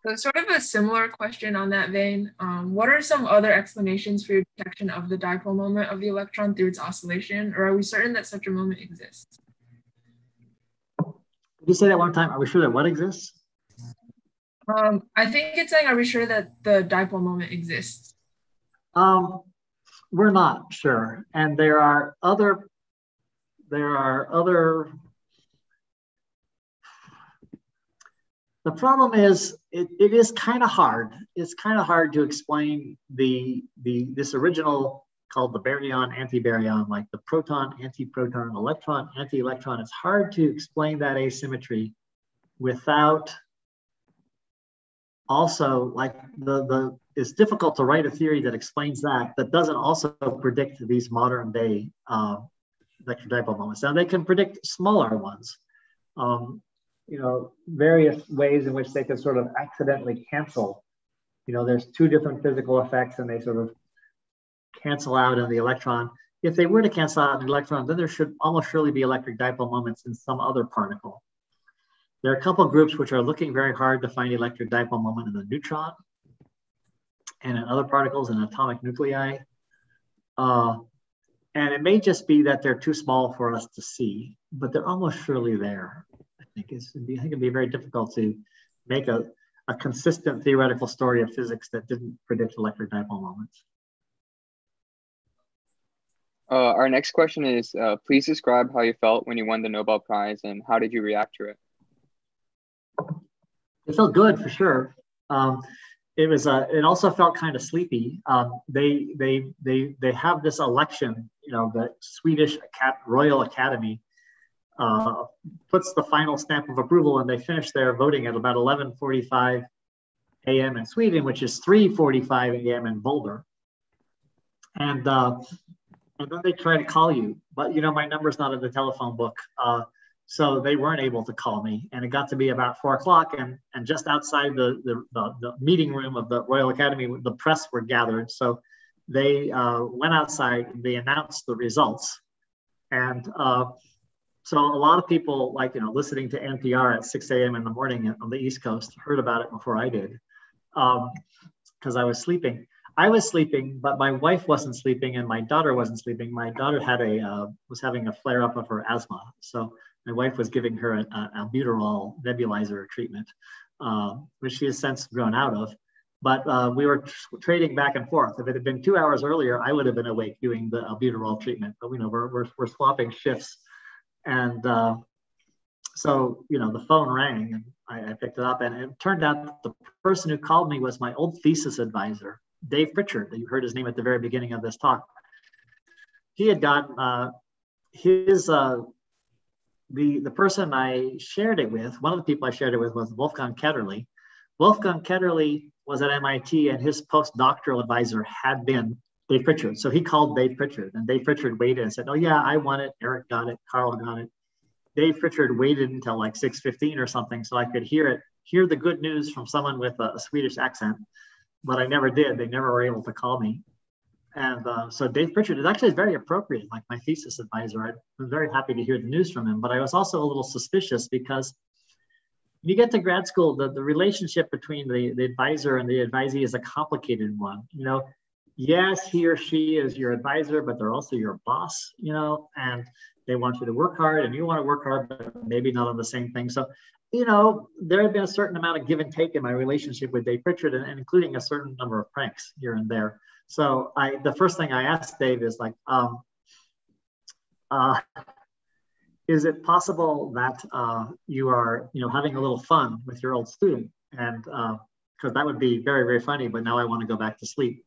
So sort of a similar question on that vein. Um, what are some other explanations for your detection of the dipole moment of the electron through its oscillation, or are we certain that such a moment exists? Could you say that one time? Are we sure that what exists? Um, I think it's saying, are we sure that the dipole moment exists? Um, we're not sure. And there are other there are other. The problem is it, it is kind of hard. It's kind of hard to explain the the this original called the baryon anti-baryon, like the proton anti-proton, electron anti-electron. It's hard to explain that asymmetry without also like the the it's difficult to write a theory that explains that that doesn't also predict these modern day uh, vector dipole moments. Now they can predict smaller ones. Um, you know, various ways in which they can sort of accidentally cancel. You know, there's two different physical effects and they sort of cancel out in the electron. If they were to cancel out an electron, then there should almost surely be electric dipole moments in some other particle. There are a couple groups which are looking very hard to find electric dipole moment in the neutron and in other particles in atomic nuclei. Uh, and it may just be that they're too small for us to see, but they're almost surely there. I think, it's, I think it'd be very difficult to make a, a consistent theoretical story of physics that didn't predict electric dipole moments. Uh, our next question is, uh, please describe how you felt when you won the Nobel Prize and how did you react to it? It felt good for sure. Um, it was uh, it also felt kind of sleepy. Um, they they they they have this election, you know, the Swedish Royal Academy uh, puts the final stamp of approval, and they finish their voting at about 11:45 a.m. in Sweden, which is 3:45 a.m. in Boulder. And uh, and then they try to call you, but you know my number's not in the telephone book. Uh, so they weren't able to call me and it got to be about four o'clock and, and just outside the, the, the, the meeting room of the royal academy the press were gathered. So they uh, went outside and they announced the results. And uh, so a lot of people like you know listening to npr at 6 a.m in the morning on the east coast heard about it before i did because um, i was sleeping. I was sleeping, but my wife wasn't sleeping, and my daughter wasn't sleeping. My daughter had a uh, was having a flare up of her asthma, so my wife was giving her an albuterol nebulizer treatment, uh, which she has since grown out of. But uh, we were trading back and forth. If it had been two hours earlier, I would have been awake doing the albuterol treatment. But you know, we're, we're, we're swapping shifts. And uh, so, you know, the phone rang and I, I, picked it up. And it turned out the person who called me was my old thesis advisor, Dave Pritchard. You heard his name at the very beginning of this talk. He had gotten uh, his uh, the, the person I shared it with, one of the people I shared it with was Wolfgang Ketterle. Wolfgang Ketterle was at MIT and his postdoctoral advisor had been Dave Pritchard. So he called Dave Pritchard and Dave Pritchard waited and said, oh yeah, I want it. Eric got it. Carl got it. Dave Pritchard waited until like 6.15 or something so I could hear it, hear the good news from someone with a, a Swedish accent. But I never did. They never were able to call me. And uh, so Dave Pritchard is actually very appropriate, like my thesis advisor. I'm very happy to hear the news from him, but I was also a little suspicious because when you get to grad school, the, the relationship between the, the advisor and the advisee is a complicated one. You know, yes, he or she is your advisor, but they're also your boss, you know, and they want you to work hard and you want to work hard, but maybe not on the same thing. So, you know, there had been a certain amount of give and take in my relationship with Dave Pritchard, and, and including a certain number of pranks here and there. So I, the first thing I asked Dave is like, um, uh, is it possible that uh, you are, you know, having a little fun with your old student? And because uh, that would be very, very funny, but now I want to go back to sleep.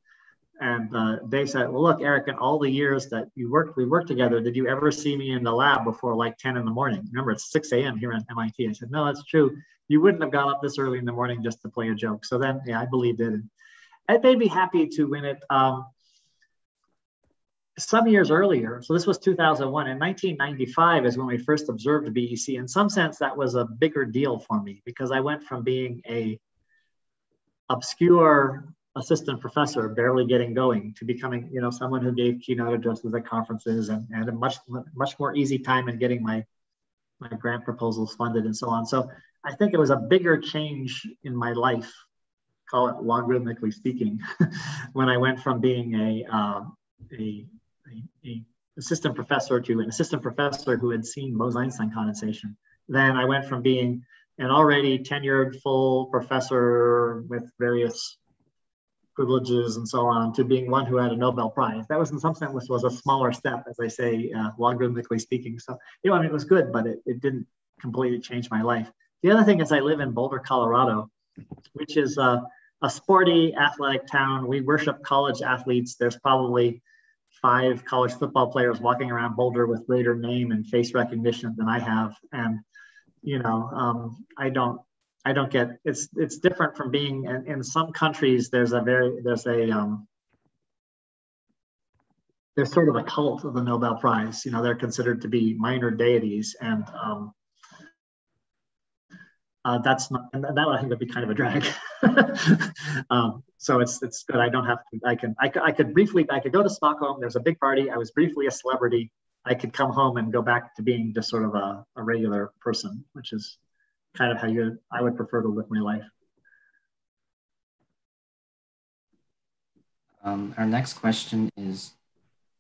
And uh, Dave said, well, look, Eric, in all the years that you worked, we worked together, did you ever see me in the lab before like 10 in the morning? Remember, it's 6 a.m. here at MIT. I said, no, that's true. You wouldn't have got up this early in the morning just to play a joke. So then, yeah, I believed it. And they'd be happy to win it. Um, some years earlier, so this was 2001, in 1995 is when we first observed BEC. In some sense, that was a bigger deal for me because I went from being a obscure assistant professor, barely getting going, to becoming, you know, someone who gave keynote addresses at conferences and, and a much, much more easy time in getting my, my grant proposals funded and so on. So I think it was a bigger change in my life call it logarithmically speaking, when I went from being a, uh, a, a, a, assistant professor to an assistant professor who had seen Bose-Einstein condensation. Then I went from being an already tenured full professor with various privileges and so on to being one who had a Nobel Prize. That was in some sense was, a smaller step, as I say, uh, logarithmically speaking. So, you know, I mean, it was good, but it, it didn't completely change my life. The other thing is I live in Boulder, Colorado, which is uh, a sporty athletic town. We worship college athletes. There's probably five college football players walking around Boulder with greater name and face recognition than I have. And, you know, um, I don't, I don't get, it's, it's different from being in, in some countries, there's a very, there's a, um, there's sort of a cult of the Nobel Prize. You know, they're considered to be minor deities. And, um, uh, that's not, and that I think would be kind of a drag. um, so it's it's good. I don't have to. I can I, I could briefly I could go to Stockholm. There's a big party. I was briefly a celebrity. I could come home and go back to being just sort of a, a regular person, which is kind of how you I would prefer to live my life. Um, our next question is,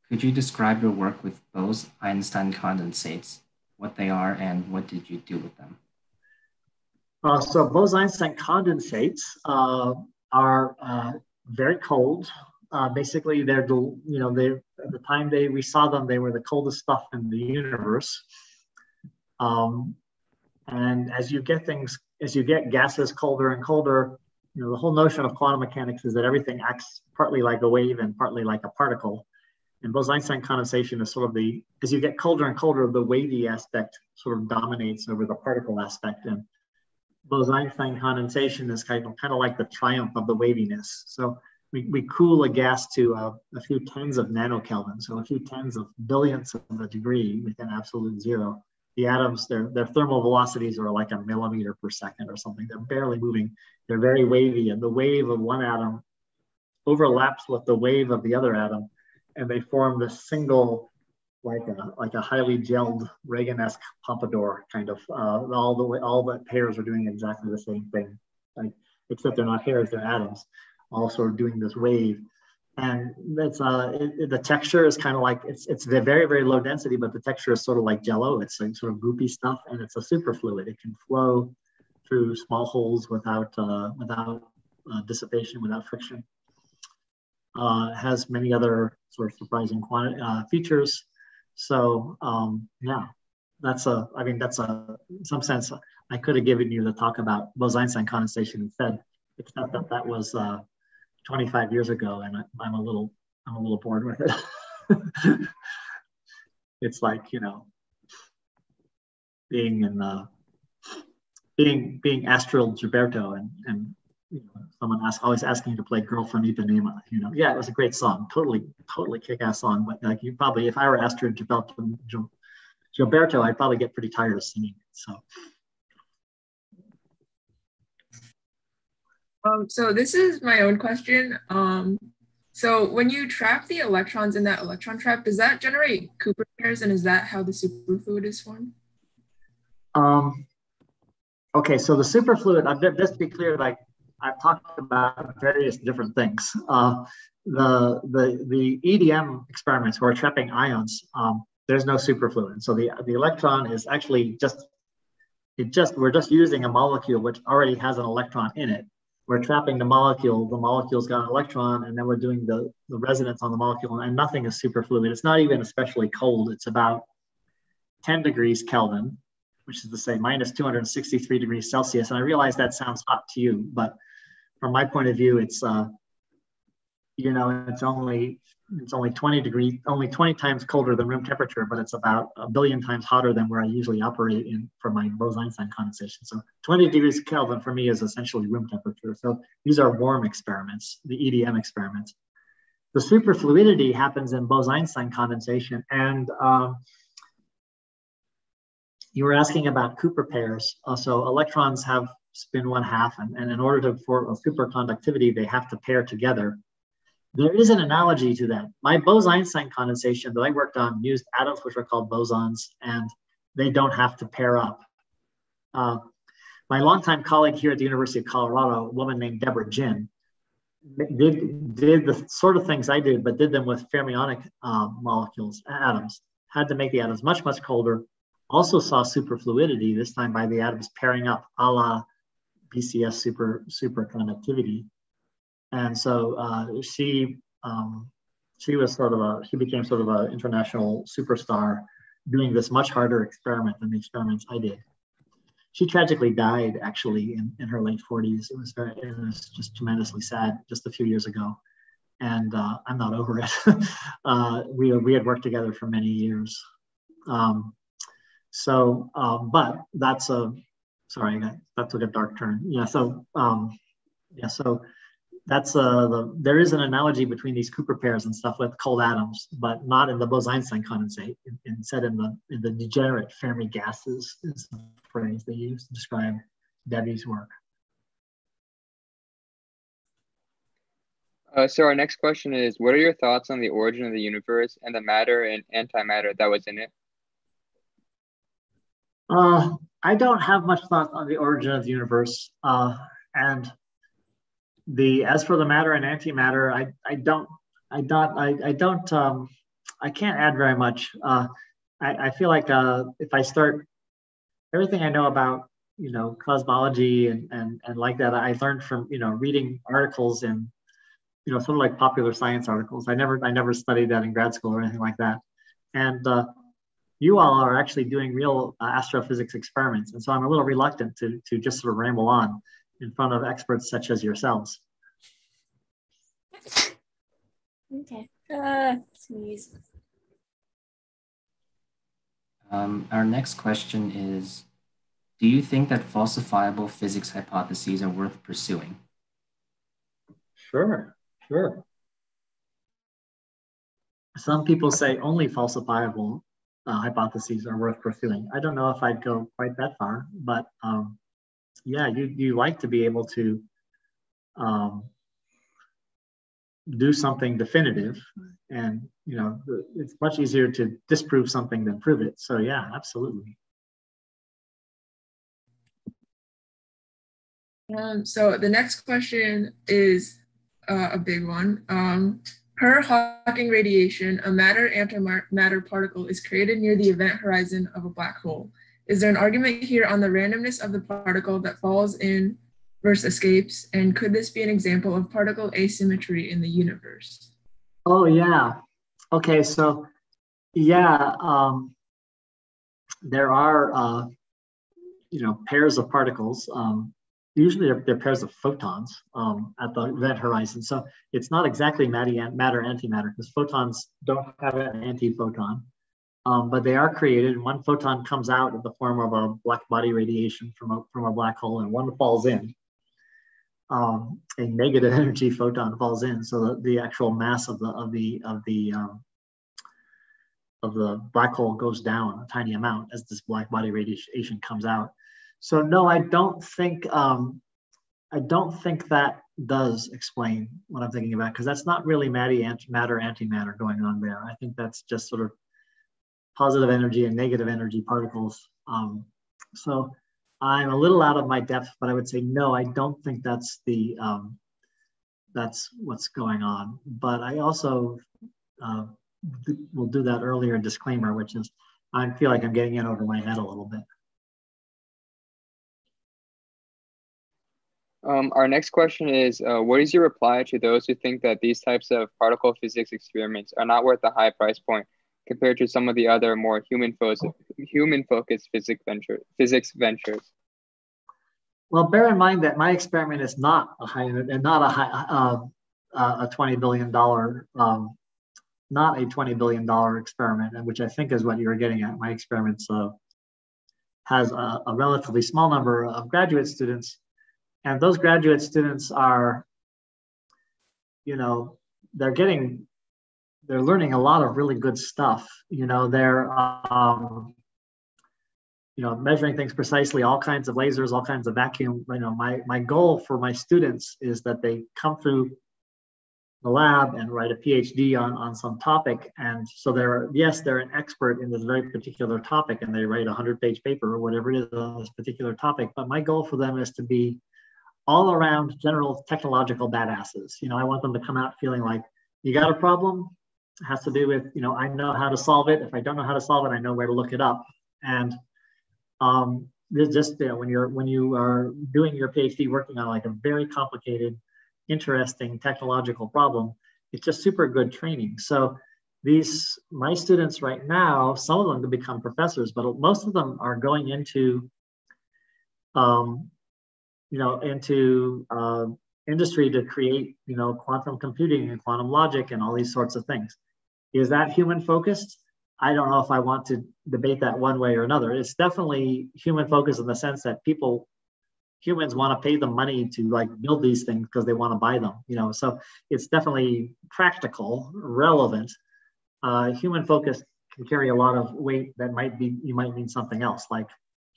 could you describe your work with Bose-Einstein condensates, what they are, and what did you do with them? Uh, so Bose-Einstein condensates uh, are uh, very cold. Uh, basically, they're you know they at the time they we saw them they were the coldest stuff in the universe. Um, and as you get things as you get gases colder and colder, you know, the whole notion of quantum mechanics is that everything acts partly like a wave and partly like a particle. And Bose-Einstein condensation is sort of the, as you get colder and colder, the wavy aspect sort of dominates over the particle aspect. And Bose-Einstein condensation is kind of, kind of like the triumph of the waviness. So we, we cool a gas to a, a few tens of nanokelvin, so a few tens of billionths of a degree within absolute zero. The atoms, their, their thermal velocities are like a millimeter per second or something. They're barely moving. They're very wavy, and the wave of one atom overlaps with the wave of the other atom, and they form this single, like a like a highly gelled Reagan-esque pompadour kind of. Uh, all the way, all the pairs are doing exactly the same thing, like except they're not hairs, they're atoms all sort of doing this wave. And it's uh, it, the texture is kind of like it's it's very very low density, but the texture is sort of like Jello. It's like sort of goopy stuff, and it's a superfluid. It can flow through small holes without uh, without uh, dissipation, without friction. Uh, has many other sort of surprising uh, features. So um, yeah, that's a. I mean, that's a. In some sense, I could have given you the talk about Bose-Einstein condensation instead, except that that was uh, 25 years ago, and I, am a little I'm a little bored with it. it's like you know being in the being being Astrud Gilberto and and you know, someone ask, always asking you to play "Girl from Ipanema." You know, yeah, it was a great song, totally totally kick-ass song. But like you probably, if I were Astrud Gilberto, Gilberto, I'd probably get pretty tired of singing. It, so. Um, so this is my own question. Um, so when you trap the electrons in that electron trap, does that generate Cooper pairs and is that how the superfluid is formed? Um, okay, so the superfluid, just to be clear, like I've talked about various different things. Uh, the, the, the EDM experiments where trapping ions, um, there's no superfluid. So the, the electron is actually just, it just, we're just using a molecule which already has an electron in it we're trapping the molecule, the molecule's got an electron, and then we're doing the, the resonance on the molecule, and nothing is superfluid. It's not even especially cold. It's about 10 degrees Kelvin, which is to say minus 263 degrees Celsius. And I realize that sounds hot to you, but from my point of view, it's, uh, you know, it's only it's only 20 degrees, only 20 times colder than room temperature, but it's about a billion times hotter than where I usually operate in for my Bose-Einstein condensation. So 20 degrees Kelvin for me is essentially room temperature. So these are warm experiments, the EDM experiments. The superfluidity happens in Bose-Einstein condensation. And um, you were asking about Cooper pairs. Uh, so electrons have spin one half, and, and in order to, for a superconductivity, they have to pair together there is an analogy to that. My Bose-Einstein condensation that I worked on used atoms which are called bosons, and they don't have to pair up. Uh, my longtime colleague here at the University of Colorado, a woman named Deborah Jin, did, did the sort of things I did, but did them with fermionic uh, molecules, atoms. Had to make the atoms much, much colder. Also saw superfluidity, this time by the atoms pairing up a la BCS super, superconductivity and so uh, she um, she was sort of a she became sort of an international superstar doing this much harder experiment than the experiments I did. She tragically died actually in, in her late 40s. It was very it was just tremendously sad just a few years ago, and uh, I'm not over it. uh, we we had worked together for many years. Um, so, um, but that's a sorry that took a dark turn. Yeah. So um, yeah. So that's uh, the, there is an analogy between these Cooper pairs and stuff with cold atoms, but not in the Bose-Einstein condensate. Instead, in the in the degenerate Fermi gases is the phrase they use to describe Debbie's work. Uh, so our next question is, what are your thoughts on the origin of the universe and the matter and antimatter that was in it? Uh, I don't have much thought on the origin of the universe, uh, and the as for the matter and antimatter, I I don't I don't I, I don't um, I can't add very much. Uh, I, I feel like uh, if I start everything I know about you know cosmology and, and and like that, I learned from you know reading articles and you know sort of like popular science articles. I never I never studied that in grad school or anything like that. And uh, you all are actually doing real uh, astrophysics experiments, and so I'm a little reluctant to to just sort of ramble on in front of experts such as yourselves. Okay. Uh, sneeze. Um, our next question is, do you think that falsifiable physics hypotheses are worth pursuing? Sure, sure. Some people say only falsifiable uh, hypotheses are worth pursuing. I don't know if I'd go quite that far, but um, yeah, you, you like to be able to um, do something definitive and you know it's much easier to disprove something than prove it. So yeah absolutely. Um, so the next question is uh, a big one. Um, per hawking radiation a matter antimatter particle is created near the event horizon of a black hole is there an argument here on the randomness of the particle that falls in versus escapes? And could this be an example of particle asymmetry in the universe? Oh, yeah. Okay, so yeah, um, there are, uh, you know, pairs of particles. Um, usually they're, they're, pairs of photons um, at the event horizon. So it's not exactly matter antimatter because photons don't have an antiphoton. Um, but they are created and one photon comes out in the form of a black body radiation from a, from a black hole and one falls in um, a negative energy photon falls in, so the, the actual mass of the of the of the um, of the black hole goes down a tiny amount as this black body radiation comes out. So no, I don't think um, I don't think that does explain what I'm thinking about because that's not really matter antimatter going on there. I think that's just sort of positive energy and negative energy particles. Um, so I'm a little out of my depth, but I would say no, I don't think that's the um, that's what's going on. But I also uh, will do that earlier disclaimer, which is I feel like I'm getting in over my head a little bit. Um, our next question is, uh, what is your reply to those who think that these types of particle physics experiments are not worth the high price point compared to some of the other more human focused human focused physics venture physics ventures? Well, bear in mind that my experiment is not a high and not a high uh, uh, a twenty billion dollar um, not a twenty billion dollar experiment, which I think is what you were getting at. My experiment uh, has a, a relatively small number of graduate students, and those graduate students are, you know, they're getting they're learning a lot of really good stuff. You know, they're um, you know measuring things precisely, all kinds of lasers, all kinds of vacuum. You know, my my goal for my students is that they come through the lab and write a PhD on on some topic, and so they're yes, they're an expert in this very particular topic, and they write a hundred page paper or whatever it is on this particular topic. But my goal for them is to be all around general technological badasses. You know, I want them to come out feeling like you got a problem, It has to do with, you know, I know how to solve it. If I don't know how to solve it, I know where to look it up. And um, just, you know, when you're, when you are doing your PhD working on like a very complicated, interesting technological problem, it's just super good training. So these, my students right now, some of them to become professors, but most of them are going into, um, you know, into uh, industry to create, you know, quantum computing and quantum logic and all these sorts of things. Is that human focused? I don't know if I want to debate that one way or another. It's definitely human focused in the sense that people, humans want to pay the money to like build these things because they want to buy them, you know. So it's definitely practical, relevant. Uh, human focused can carry a lot of weight that might be you might mean something else like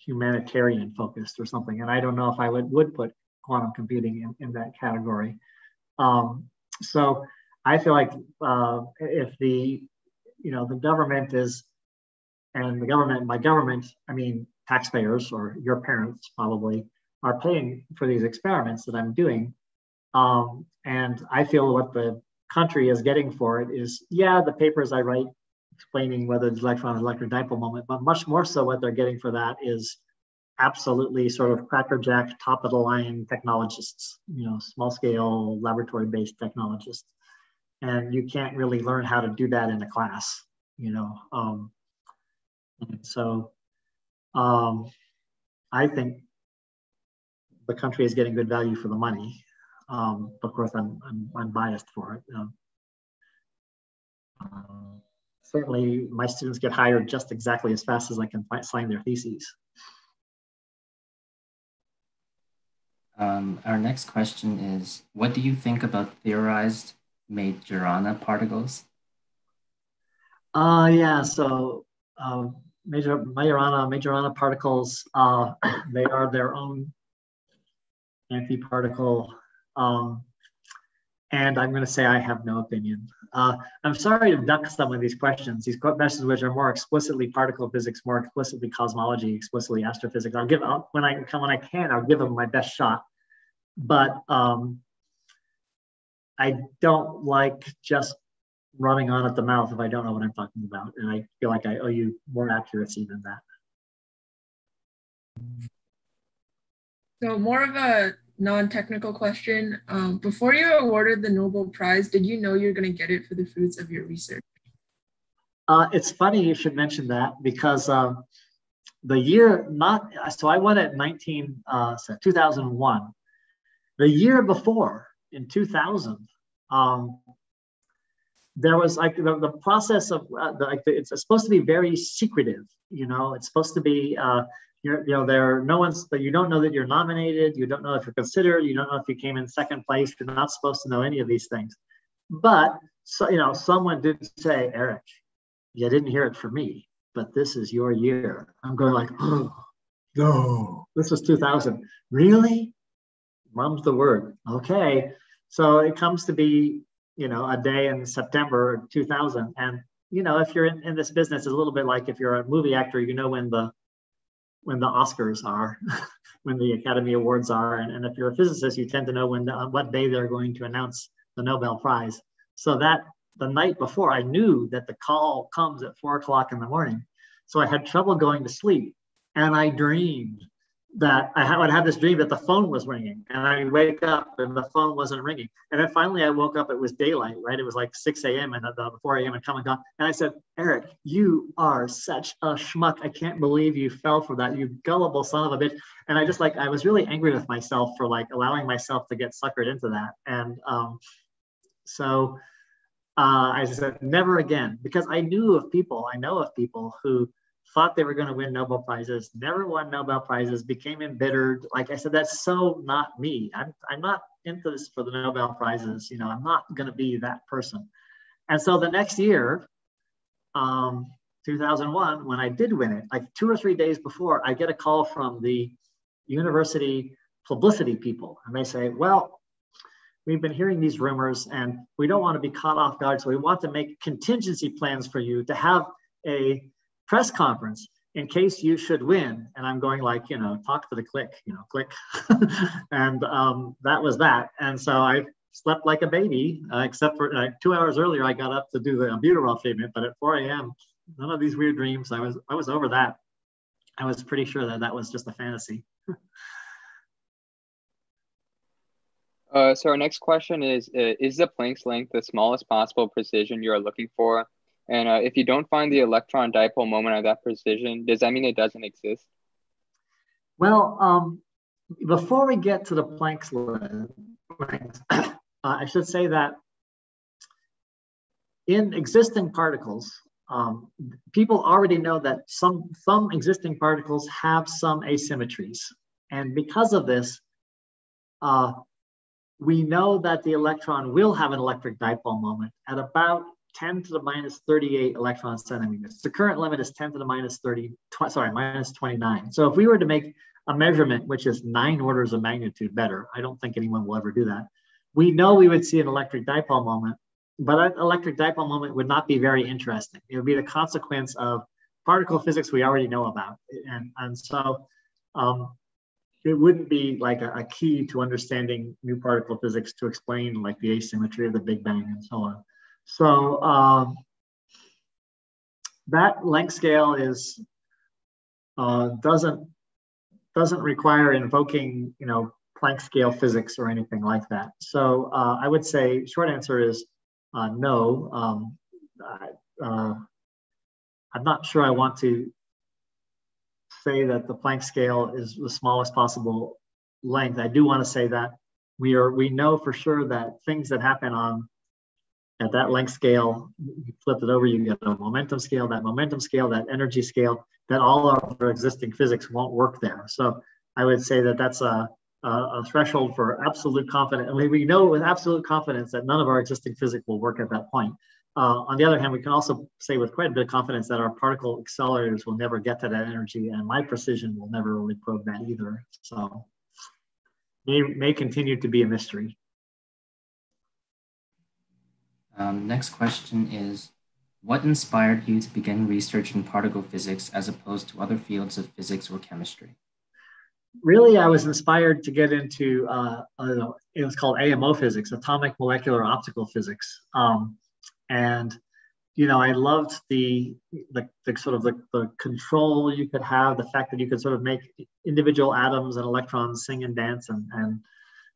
humanitarian focused or something. And I don't know if I would would put quantum computing in, in that category. Um, so I feel like uh, if the, you know, the government is, and the government, by government, I mean taxpayers or your parents probably are paying for these experiments that I'm doing. Um, and I feel what the country is getting for it is, yeah, the papers I write explaining whether the electron is electron dipole moment, but much more so what they're getting for that is absolutely sort of crackerjack, top of the line technologists, you know, small scale laboratory based technologists and you can't really learn how to do that in a class, you know. Um, so um, I think the country is getting good value for the money. Um, of course, I'm, I'm, I'm biased for it. Um, certainly, my students get hired just exactly as fast as I can sign their theses. Um, our next question is, what do you think about theorized Majorana particles? Uh, yeah, so uh, major Majorana, Majorana particles, uh, they are their own antiparticle. Um, and I'm going to say I have no opinion. Uh, I'm sorry to duck some of these questions. These questions, which are more explicitly particle physics, more explicitly cosmology, explicitly astrophysics. I'll give I'll, when I when I can. I'll give them my best shot. But um, I don't like just running on at the mouth if I don't know what I'm talking about, and I feel like I owe you more accuracy than that. So more of a non-technical question. Um, before you awarded the Nobel Prize, did you know you're going to get it for the fruits of your research? Uh, it's funny you should mention that because um, the year not so I won it 19 uh, 2001. The year before in 2000, um, there was like the, the process of uh, the, like the, it's supposed to be very secretive. You know, it's supposed to be uh, you're, you know, there are no one's, but you don't know that you're nominated. You don't know if you're considered. You don't know if you came in second place. You're not supposed to know any of these things. But so, you know, someone did say, Eric, you didn't hear it from me, but this is your year. I'm going like, oh, no, this was 2000. Really? Mum's the word. Okay. So it comes to be, you know, a day in September 2000. And, you know, if you're in, in this business, it's a little bit like if you're a movie actor, you know, when the when the Oscars are, when the Academy Awards are, and, and if you're a physicist, you tend to know when the, uh, what day they're going to announce the Nobel Prize. So that the night before, I knew that the call comes at four o'clock in the morning. So I had trouble going to sleep, and I dreamed that I would have this dream that the phone was ringing and I wake up and the phone wasn't ringing. And then finally I woke up, it was daylight, right? It was like 6 a.m. and the 4 a.m. and come and gone. And I said, Eric, you are such a schmuck. I can't believe you fell for that. You gullible son of a bitch. And I just like, I was really angry with myself for like allowing myself to get suckered into that. And um, so uh, I said, never again, because I knew of people, I know of people who thought they were going to win Nobel Prizes, never won Nobel Prizes, became embittered. Like I said, that's so not me. I'm, I'm not into this for the Nobel Prizes. You know, I'm not going to be that person. And so the next year, um, 2001, when I did win it, like two or three days before, I get a call from the university publicity people. And they say, well, we've been hearing these rumors and we don't want to be caught off guard. So we want to make contingency plans for you to have a press conference in case you should win. And I'm going like, you know, talk to the click, you know, click. and um, that was that. And so I slept like a baby, uh, except for uh, two hours earlier, I got up to do the albuterol treatment, but at 4 a.m., none of these weird dreams. I was, I was over that. I was pretty sure that that was just a fantasy. uh, so our next question is, uh, is the Planck's length the smallest possible precision you are looking for? And uh, if you don't find the electron dipole moment at that precision, does that mean it doesn't exist? Well, um, before we get to the Planck's length, uh, I should say that in existing particles, um, people already know that some, some existing particles have some asymmetries. And because of this, uh, we know that the electron will have an electric dipole moment at about 10 to the minus 38 electron centimeters. The current limit is 10 to the minus 30, tw sorry, minus 29. So if we were to make a measurement which is nine orders of magnitude better, I don't think anyone will ever do that. We know we would see an electric dipole moment, but an electric dipole moment would not be very interesting. It would be the consequence of particle physics we already know about. And, and so um, it wouldn't be like a, a, key to understanding new particle physics to explain like the asymmetry of the Big Bang and so on. So um, that length scale is uh, doesn't doesn't require invoking you know Planck scale physics or anything like that. So uh, I would say short answer is uh, no. Um, uh, I'm not sure I want to say that the Planck scale is the smallest possible length, I do want to say that we are we know for sure that things that happen on at that length scale, you flip it over, you get a momentum scale, that momentum scale, that energy scale, that all of our existing physics won't work there. So I would say that that's a, a, a threshold for absolute confidence. I mean, we know with absolute confidence that none of our existing physics will work at that point. Uh, on the other hand, we can also say with quite a bit of confidence that our particle accelerators will never get to that energy and my precision will never really probe that either. So may, may continue to be a mystery. Um, next question is, what inspired you to begin research in particle physics as opposed to other fields of physics or chemistry? Really, I was inspired to get into, uh, it was called AMO physics, atomic molecular optical physics. Um, and, you know, I loved the, the, the sort of the, the control you could have, the fact that you could sort of make individual atoms and electrons sing and dance and, and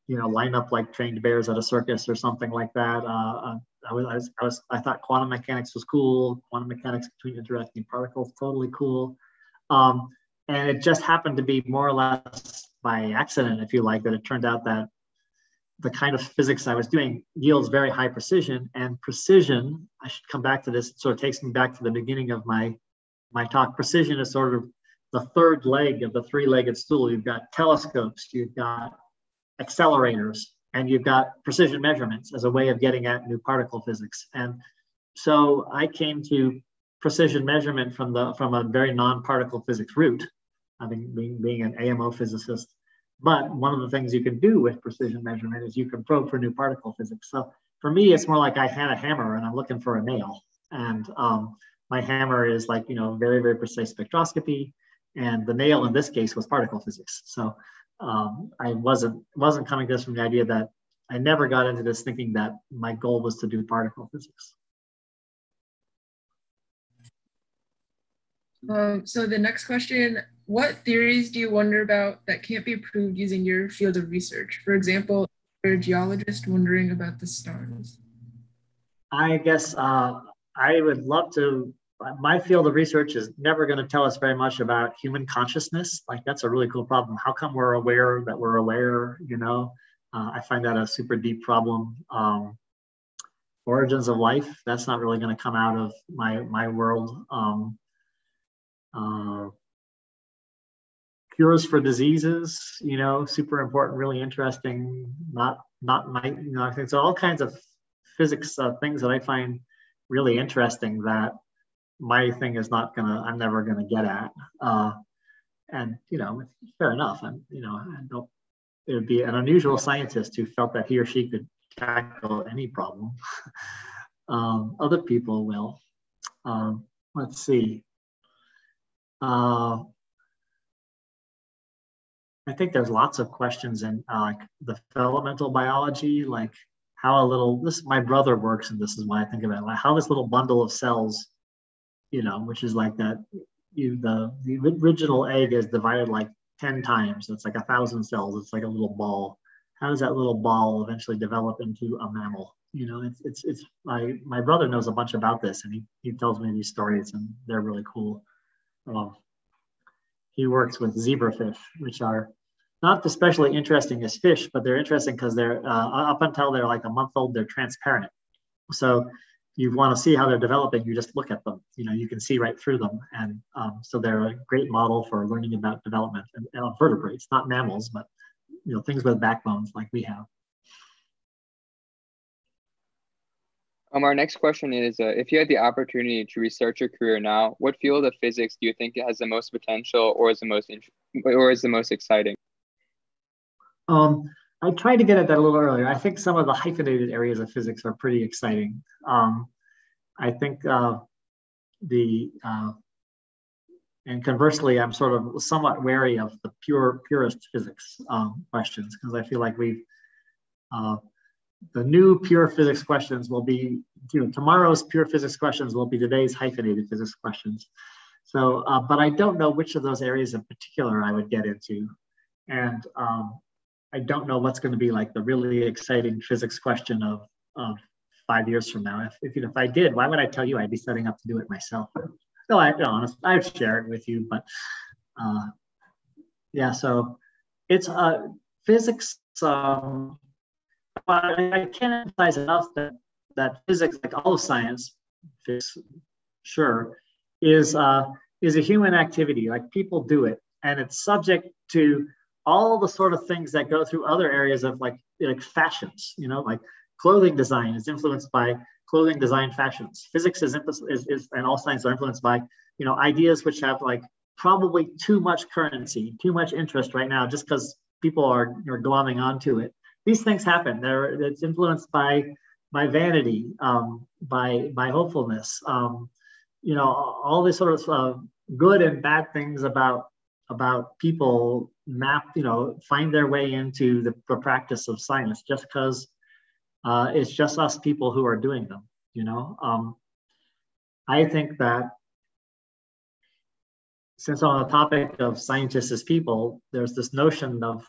you know, line up like trained bears at a circus or something like that. Uh, uh I was, I was, I was, I thought quantum mechanics was cool. Quantum mechanics between interacting particles, totally cool. Um, and it just happened to be more or less by accident, if you like, that it turned out that the kind of physics I was doing yields very high precision. And precision, I should come back to this, it sort of takes me back to the beginning of my, my talk. Precision is sort of the third leg of the three-legged stool. You've got telescopes, you've got accelerators, and you've got precision measurements as a way of getting at new particle physics. And so I came to precision measurement from the from a very non-particle physics route, I mean, being, being an AMO physicist. But one of the things you can do with precision measurement is you can probe for new particle physics. So for me, it's more like I had a hammer and I'm looking for a nail. And um, my hammer is like, you know, very, very precise spectroscopy. And the nail in this case was particle physics. So um, I wasn't wasn't coming to this from the idea that I never got into this thinking that my goal was to do particle physics. Um, so the next question, what theories do you wonder about that can't be proved using your field of research? For example, you're a geologist wondering about the stars. I guess uh, I would love to my field of research is never going to tell us very much about human consciousness. Like that's a really cool problem. How come we're aware that we're aware? You know, uh, I find that a super deep problem. Um, origins of life. That's not really going to come out of my my world. Um, uh, cures for diseases. You know, super important, really interesting. Not not my you know. So. All kinds of physics uh, things that I find really interesting that my thing is not gonna i'm never gonna get at uh, and you know fair enough. I'm you know i don't it would be an unusual scientist who felt that he or she could tackle any problem. Um, other people will. Um, let's see. Uh, i think there's lots of questions in uh, like the developmental biology like how a little this my brother works and this is why i think about it how this little bundle of cells you know, which is like that. You the the original egg is divided like ten times. It's like a thousand cells. It's like a little ball. How does that little ball eventually develop into a mammal? You know, it's it's it's my my brother knows a bunch about this, and he he tells me these stories, and they're really cool. Um, he works with zebrafish, which are not especially interesting as fish, but they're interesting because they're uh, up until they're like a month old, they're transparent. So you want to see how they're developing, you just look at them. You know, you can see right through them, and um, so they're a great model for learning about development and, and vertebrates, not mammals, but you know things with backbones like we have. Um, our next question is: uh, If you had the opportunity to research your career now, what field of physics do you think has the most potential, or is the most or is the most exciting? Um, I tried to get at that a little earlier. I think some of the hyphenated areas of physics are pretty exciting. Um, I think uh, the uh, and conversely, I'm sort of somewhat wary of the pure purist physics um, questions because I feel like we've uh, the new pure physics questions will be you know tomorrow's pure physics questions will be today's hyphenated physics questions. So, uh, but I don't know which of those areas in particular I would get into, and um, I don't know what's going to be like the really exciting physics question of, of five years from now. If, if, if I did, why would I tell you I'd be setting up to do it myself? No, I, no, honest, I'd share it with you, but uh, yeah, so it's uh, physics, um, I, can't emphasize enough that, that physics, like all of science, physics, sure, is, uh, is a human activity. Like people do it, and it's subject to all the sort of things that go through other areas of like like fashions. You know, like clothing design is influenced by clothing design fashions. Physics is, is, is and all science are influenced by you know ideas which have like probably too much currency, too much interest right now, just because people are, are glomming onto it. These things happen. They're it's influenced by by vanity, um, by by hopefulness. Um, you know, all these sort of uh, good and bad things about about people map, you know, find their way into the, the practice of science just because uh, it's just us people who are doing them. You know, um, I think that since on the topic of scientists as people, there's this notion of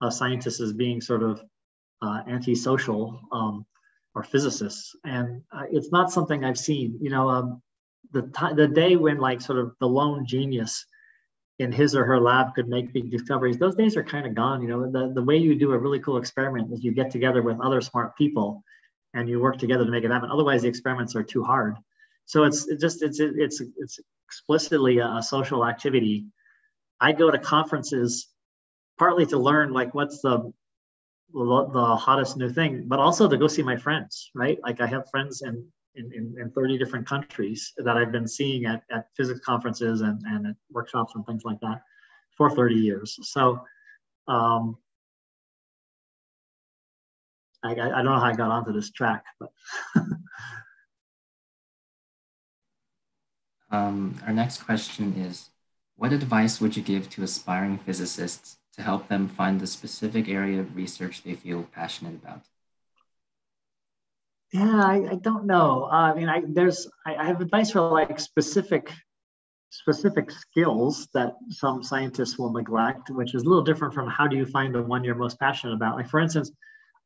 uh, scientists as being sort of uh, antisocial um, or physicists, and uh, it's not something I've seen. You know, um, the the day when like sort of the lone genius in his or her lab could make big discoveries, those days are kind of gone. You know, the, the way you do a really cool experiment is you get together with other smart people and you work together to make it happen. Otherwise, the experiments are too hard. So it's it just it's it's it's explicitly a, social activity. I go to conferences partly to learn like what's the the hottest new thing, but also to go see my friends, right? Like I have friends in in, in, in 30 different countries that I've been seeing at, at physics conferences and, and at workshops and things like that for 30 years. So um, I, I don't know how I got onto this track, but Um, our next question is, what advice would you give to aspiring physicists to help them find the specific area of research they feel passionate about? Yeah, I, I don't know. Uh, I mean, I, there's I, I have advice for like specific specific skills that some scientists will neglect, which is a little different from how do you find the one you're most passionate about. Like for instance,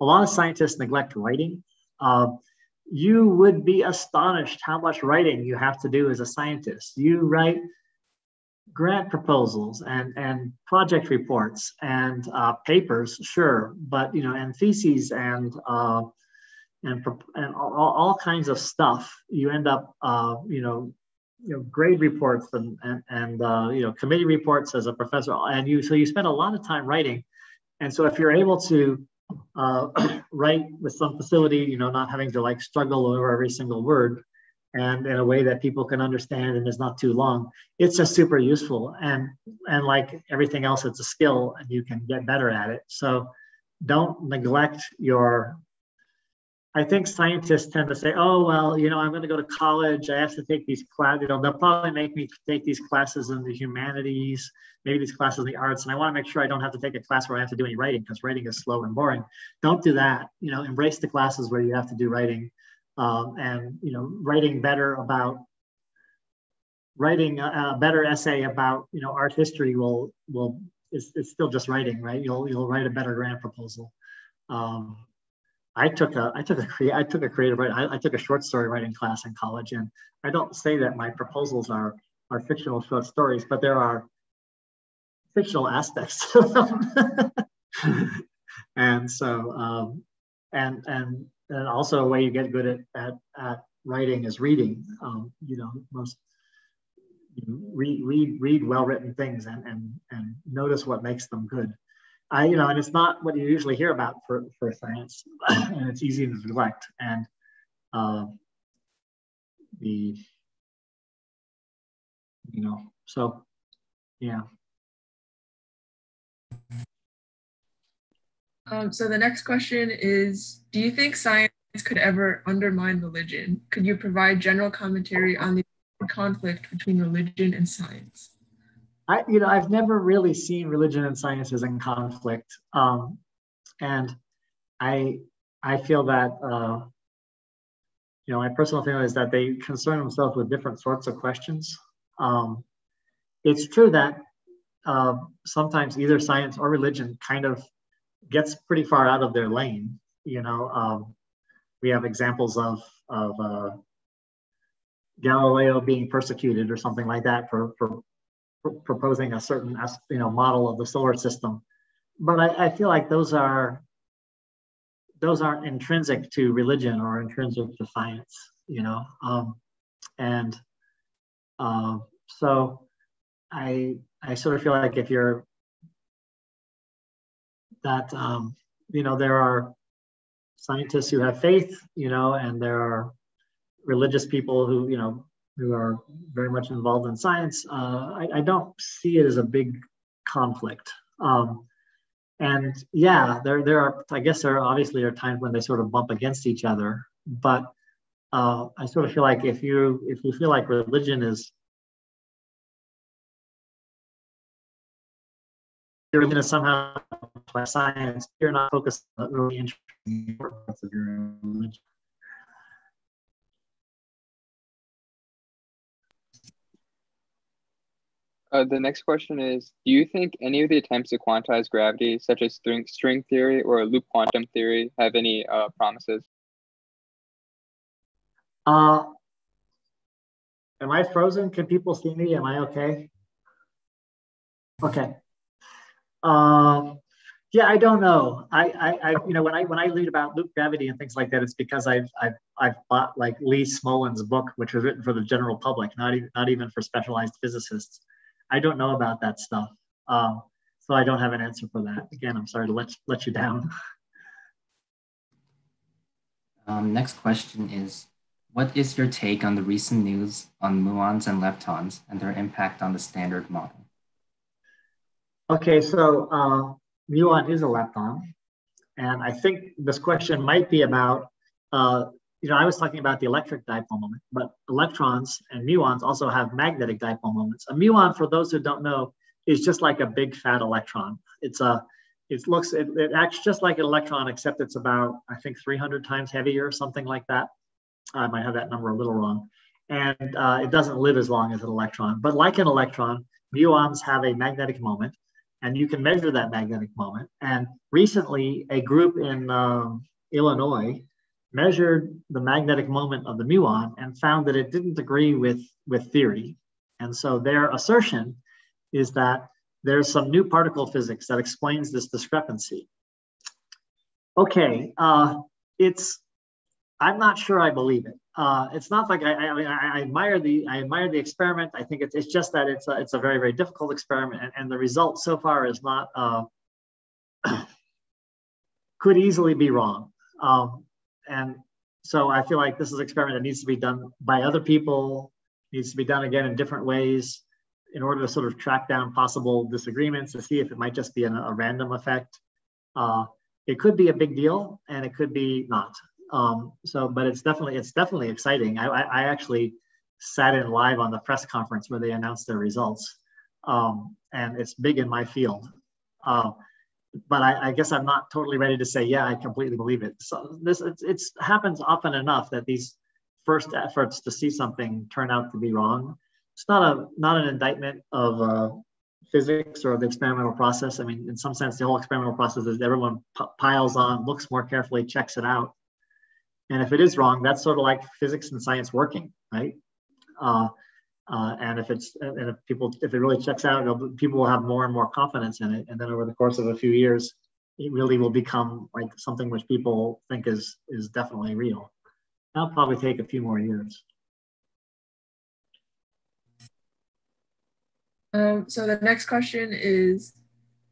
a lot of scientists neglect writing. Uh, you would be astonished how much writing you have to do as a scientist. You write grant proposals and, and project reports and uh, papers, sure, but you know, and theses and uh, and and all, all, kinds of stuff. You end up, uh, you know, you know, grade reports and and, and uh, you know, committee reports as a professor, and you so you spend a lot of time writing. And so if you're able to uh, write with some facility, you know, not having to like struggle over every single word and in a way that people can understand and is not too long. It's just super useful. And and like everything else, it's a skill and you can get better at it. So don't neglect your I think scientists tend to say, oh, well, you know, I'm going to go to college. I have to take these classes. You know, they'll probably make me take these classes in the humanities, maybe these classes in the arts. And I want to make sure I don't have to take a class where I have to do any writing because writing is slow and boring. Don't do that. You know, embrace the classes where you have to do writing um, and, you know, writing better about writing a, a, better essay about, you know, art history will, will, it's, it's still just writing, right? You'll, you'll write a better grant proposal. Um, I took a I took a crea- I took a creative writing I, I, took a short story writing class in college, and I don't say that my proposals are are fictional short stories, but there are fictional aspects to them. and so um, and and and also a way you get good at at, at writing is reading. Um, you know, most read read read well written things and and and notice what makes them good. I, you know, and it's not what you usually hear about for, for science, and it's easy to neglect. And uh, the, you know, so yeah. Um, so the next question is, do you think science could ever undermine religion? Could you provide general commentary on the conflict between religion and science? I, you know, I've never really seen religion and sciences in conflict, um, and I, I feel that, uh, you know, my personal feeling is that they concern themselves with different sorts of questions. Um, it's true that uh, sometimes either science or religion kind of gets pretty far out of their lane. You know, um, we have examples of of uh, Galileo being persecuted or something like that for for proposing a certain you know model of the solar system but I, I feel like those are those aren't intrinsic to religion or intrinsic to science, you know. Um, and uh, so I I sort of feel like if you're that um, you know there are scientists who have faith, you know, and there are religious people who you know who are very much involved in science. Uh, I, I, don't see it as a big conflict. Um, and yeah, there there are I guess there are obviously are times when they sort of bump against each other, but uh, I sort of feel like if you if you feel like religion is you're going to somehow apply science, you're not focused on the really interesting parts of your religion. Uh, the next question is Do you think any of the attempts to quantize gravity, such as string, string theory or loop quantum theory, have any uh, promises? Uh, am I frozen? Can people see me? Am I okay? Okay. Um, yeah, I don't know. I, I, I, you know, when I when I read about loop gravity and things like that, it's because I've I've I've bought like Lee Smolin's book, which was written for the general public, not even not even for specialized physicists. I don't know about that stuff. Um, so I don't have an answer for that. Again, I'm sorry to let, let you down. Um, next question is, what is your take on the recent news on muons and leptons and their impact on the standard model? Okay, so uh, muon is a lepton. And I think this question might be about uh, you know, I was talking about the electric dipole moment, but electrons and muons also have magnetic dipole moments. A muon, for those who don't know, is just like a big fat electron. It's a, it looks, it, it acts just like an electron, except it's about, I think, 300 times heavier, or something like that. I might have that number a little wrong. And uh, it doesn't live as long as an electron. But like an electron, muons have a magnetic moment, and you can measure that magnetic moment. And recently, a group in um, Illinois measured the magnetic moment of the muon and found that it didn't agree with, with theory. And so their assertion is that there's some new particle physics that explains this discrepancy. Okay, uh, it's, I'm not sure I believe it. Uh, it's not like I, I, I, admire the I admire the experiment. I think it's, it's just that it's a, it's a very very difficult experiment, and, and the result so far is not uh, could easily be wrong. Um, and so I feel like this is an experiment that needs to be done by other people, needs to be done again in different ways in order to sort of track down possible disagreements to see if it might just be an, a random effect. Uh, it could be a big deal and it could be not. Um, so, but it's definitely it's definitely exciting. I, I, I, actually sat in live on the press conference where they announced their results, um, and it's big in my field. Uh, but I, I, guess I'm not totally ready to say, yeah, I completely believe it. So this it's, it's happens often enough that these first efforts to see something turn out to be wrong. It's not a not an indictment of uh, physics or the experimental process. I mean, in some sense, the whole experimental process is everyone piles on, looks more carefully, checks it out, and if it is wrong, that's sort of like physics and science working, right? Uh, uh, and if it's and if people if it really checks out, people will have more and more confidence in it. And then over the course of a few years, it really will become like something which people think is is definitely real. That'll probably take a few more years. Um, so the next question is,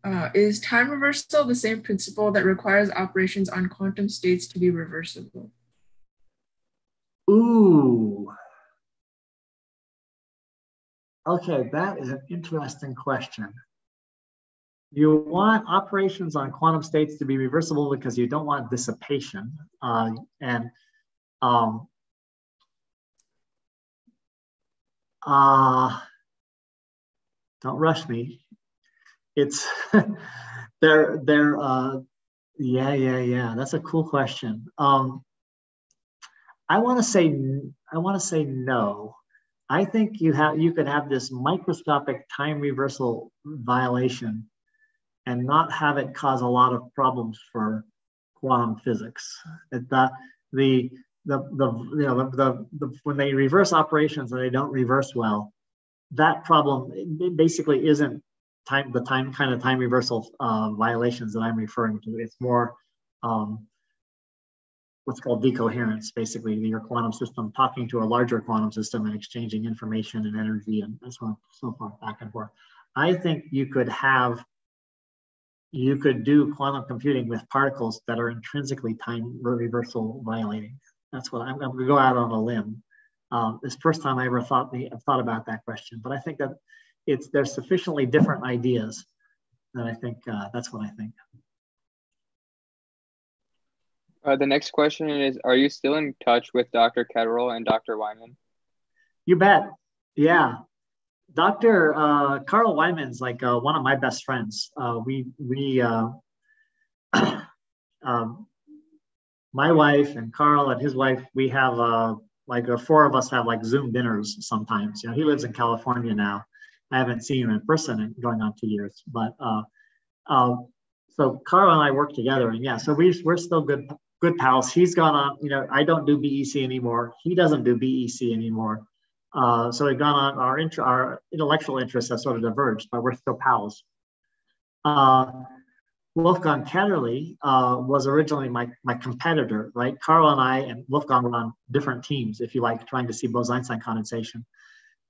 uh, is time reversal the same principle that requires operations on quantum states to be reversible? Ooh, Okay, that is an interesting question. You want operations on quantum states to be reversible because you don't want dissipation. Uh, and um, uh, don't rush me. It's they're they're uh, yeah yeah yeah. That's a cool question. Um, I want to say I want to say no. I think you have you could have this microscopic time reversal violation and not have it cause a lot of problems for quantum physics. It, the, the, the, the, you know, the, the, the, when they reverse operations and they don't reverse well, that problem basically isn't time the time kind of time reversal uh, violations that I'm referring to. It's more um, what's called decoherence, basically your quantum system talking to a larger quantum system and exchanging information and energy and so on, so forth back and forth. I think you could have, you could do quantum computing with particles that are intrinsically time reversal violating. That's what I'm, I'm going to go out on a limb. Um, it's first time I ever thought the, thought about that question, but I think that it's there's sufficiently different ideas that I think uh, that's what I think. Uh, the next question is, are you still in touch with Dr. Ketterle and Dr. Wieman? You bet. Yeah. Dr. Uh, Carl Wieman's like uh, one of my best friends. Uh, we, we, uh, um, my wife and Carl and his wife, we have uh, like the four of us have like Zoom dinners sometimes. You know, he lives in California now. I haven't seen him in person in going on two years, but uh, uh, so Carl and I work together, and yeah, so we we're still good good pals. He's gone on, you know, I don't do BEC anymore. He doesn't do BEC anymore. Uh, so we've gone on, our, int- our intellectual interests have sort of diverged, but we're still pals. Uh, Wolfgang Ketterle uh, was originally my, my competitor, right? Carl and I and Wolfgang were on different teams, if you like, trying to see Bose-Einstein condensation.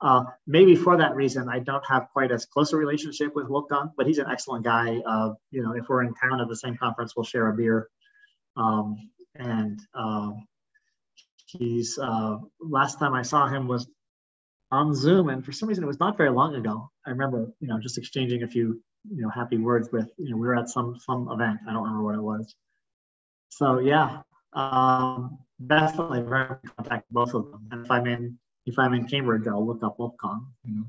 Uh, maybe for that reason, I don't have quite as close a relationship with Wolfgang, but he's an excellent guy. Uh, you know, if we're in town at the same conference, we'll share a beer. Um, and uh, he's uh, last time I saw him was on Zoom, and for some reason it was not very long ago. I remember, you know, just exchanging a few, you know, happy words with. You know, we were at some some event. I don't remember what it was. So yeah, um, definitely very contact both of them. And if I'm in if I'm in Cambridge, I'll look up Wolfgang. You know.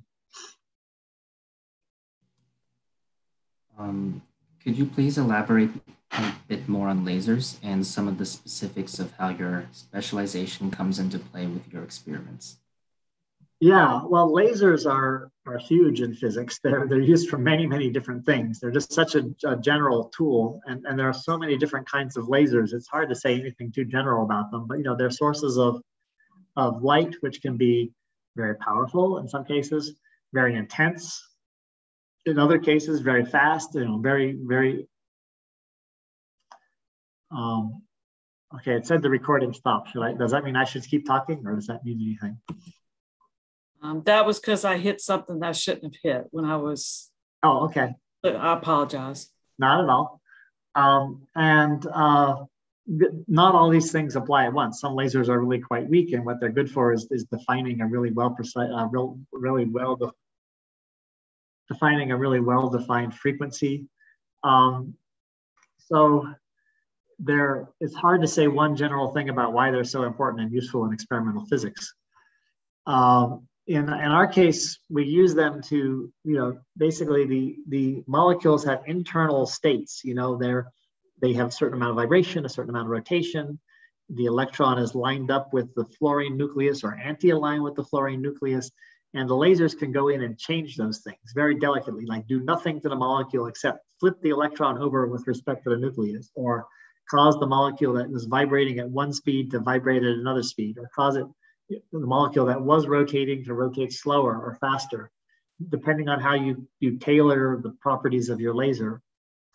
Um, could you please elaborate a bit more on lasers and some of the specifics of how your specialization comes into play with your experiments. Yeah, well, lasers are, are huge in physics. They're, they're used for many, many different things. They're just such a, a general tool, and, and there are so many different kinds of lasers. It's hard to say anything too general about them, but you know, they're sources of, of light, which can be very powerful in some cases, very intense, in other cases, very fast, you know, very, very um, okay, it said the recording stopped. Should I, does that mean I should keep talking or does that mean anything? Um, that was because I hit something that I shouldn't have hit when I was. Oh, okay. I apologize. Not at all. Um, and uh, not all these things apply at once. Some lasers are really quite weak, and what they're good for is, is defining a really well precise, uh, real, really well de defining a really well defined frequency. Um, so there it's hard to say one general thing about why they're so important and useful in experimental physics. Um, in, in our case, we use them to, you know, basically the, the molecules have internal states, you know, they're, they have a certain amount of vibration, a certain amount of rotation. The electron is lined up with the fluorine nucleus or anti-aligned with the fluorine nucleus. And the lasers can go in and change those things very delicately, like do nothing to the molecule except flip the electron over with respect to the nucleus or cause the molecule that was vibrating at one speed to vibrate at another speed, or cause it the molecule that was rotating to rotate slower or faster, depending on how you, you tailor the properties of your laser.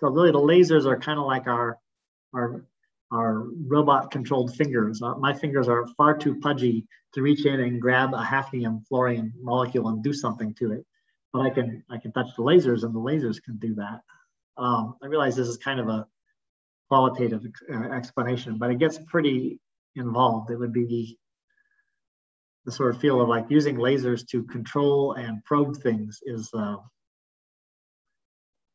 So really the lasers are kind of like our, our, our robot controlled fingers. Uh, my fingers are far too pudgy to reach in and grab a hafnium fluorine molecule and do something to it. But I can, I can touch the lasers and the lasers can do that. Um, I realize this is kind of a qualitative uh, explanation, but it gets pretty involved. It would be the sort of feel of like using lasers to control and probe things is, uh,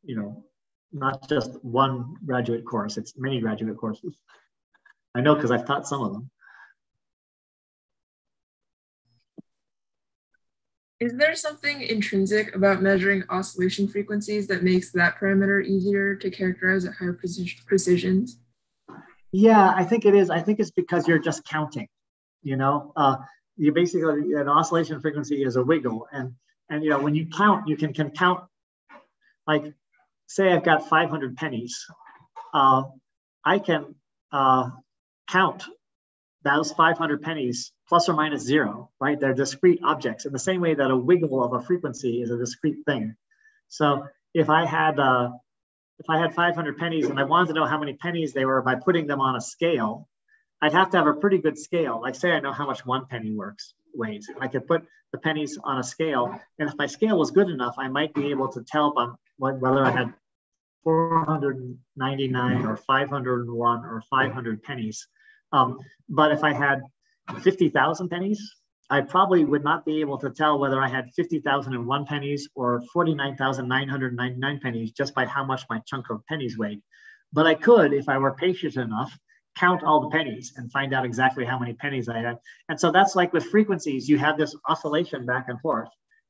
you know, not just one graduate course, it's many graduate courses. I know because I've taught some of them. Is there something intrinsic about measuring oscillation frequencies that makes that parameter easier to characterize at higher precisions? Yeah, I think it is. I think it's because you're just counting. You know, uh, you basically an oscillation frequency is a wiggle, and and you know when you count, you can can count. Like, say I've got 500 pennies, uh, I can uh, count those 500 pennies plus or minus zero, right? They're discrete objects in the same way that a wiggle of a frequency is a discrete thing. So if I had uh, if I had 500 pennies and I wanted to know how many pennies they were by putting them on a scale, I'd have to have a pretty good scale. Like say I know how much one penny works weighs. I could put the pennies on a scale, and if my scale was good enough, I might be able to tell whether I had 499 or 501 or 500 pennies. Um, but if I had 50,000 pennies, I probably would not be able to tell whether I had 50,001 pennies or 49,999 pennies just by how much my chunk of pennies weighed. But I could, if I were patient enough, count all the pennies and find out exactly how many pennies I had. And so that's like with frequencies, you have this oscillation back and forth.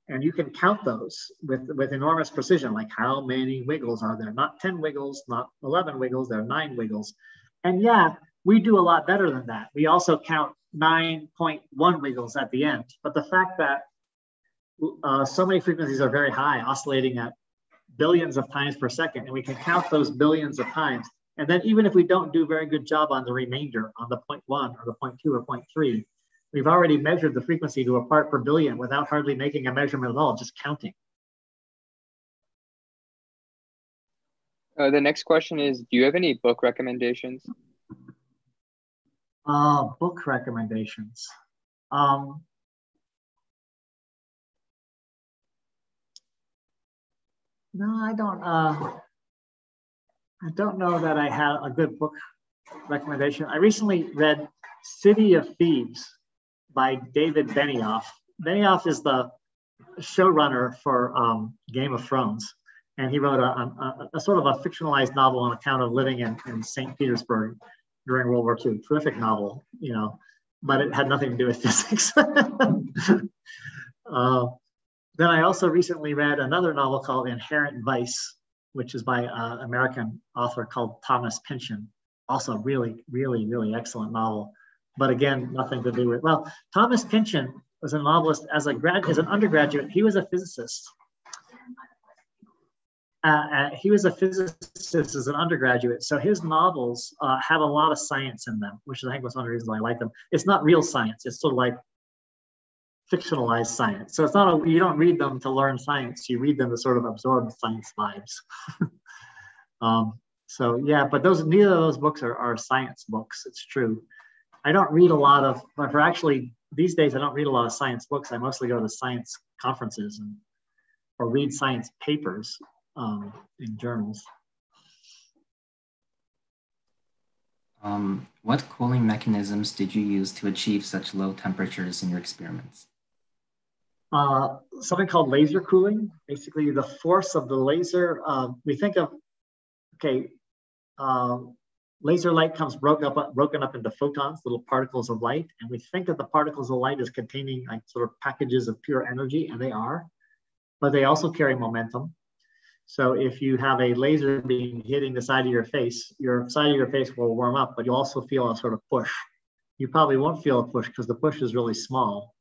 And you can count those with, with enormous precision, like how many wiggles are there? Not 10 wiggles, not 11 wiggles, there are nine wiggles. And yeah, we do a lot better than that. We also count 9.1 wiggles at the end. But the fact that uh, so many frequencies are very high, oscillating at billions of times per second, and we can count those billions of times. And then even if we don't do a very good job on the remainder, on the point one or the point two or point three, we've already measured the frequency to a part per billion without hardly making a measurement at all, just counting. Uh, the next question is, do you have any book recommendations? Uh, book recommendations. Um, no, I don't. Uh, I don't know that I have a good book recommendation. I recently read City of Thieves by David Benioff. Benioff is the showrunner for um, Game of Thrones, and he wrote a, a, a, sort of a fictionalized novel on account of living in, in St. Petersburg during World War II. Terrific novel, you know, but it had nothing to do with physics. uh, then I also recently read another novel called Inherent Vice, which is by an American author called Thomas Pynchon. Also, really, really, really excellent novel. But again, nothing to do with well. Thomas Pynchon was a novelist as a grad, as an undergraduate. He was a physicist, uh, uh, he was a physicist as an undergraduate, so his novels uh, have a lot of science in them, which I think was one of the reasons I like them. It's not real science; it's sort of like fictionalized science. So it's not a, you don't read them to learn science; you read them to sort of absorb science vibes. um, so yeah, but those neither of those books are, are science books. It's true. I don't read a lot of, for actually these days, I don't read a lot of science books. I mostly go to science conferences and or read science papers um, in journals. Um, what cooling mechanisms did you use to achieve such low temperatures in your experiments? Uh, something called laser cooling. Basically, the force of the laser. Uh, we think of, okay, uh, laser light comes broken up, broken up into photons, little particles of light, and we think of the particles of light as containing like sort of packages of pure energy, and they are, but they also carry momentum. So if you have a laser beam hitting the side of your face, your side of your face will warm up, but you'll also feel a sort of push. You probably won't feel a push because the push is really small.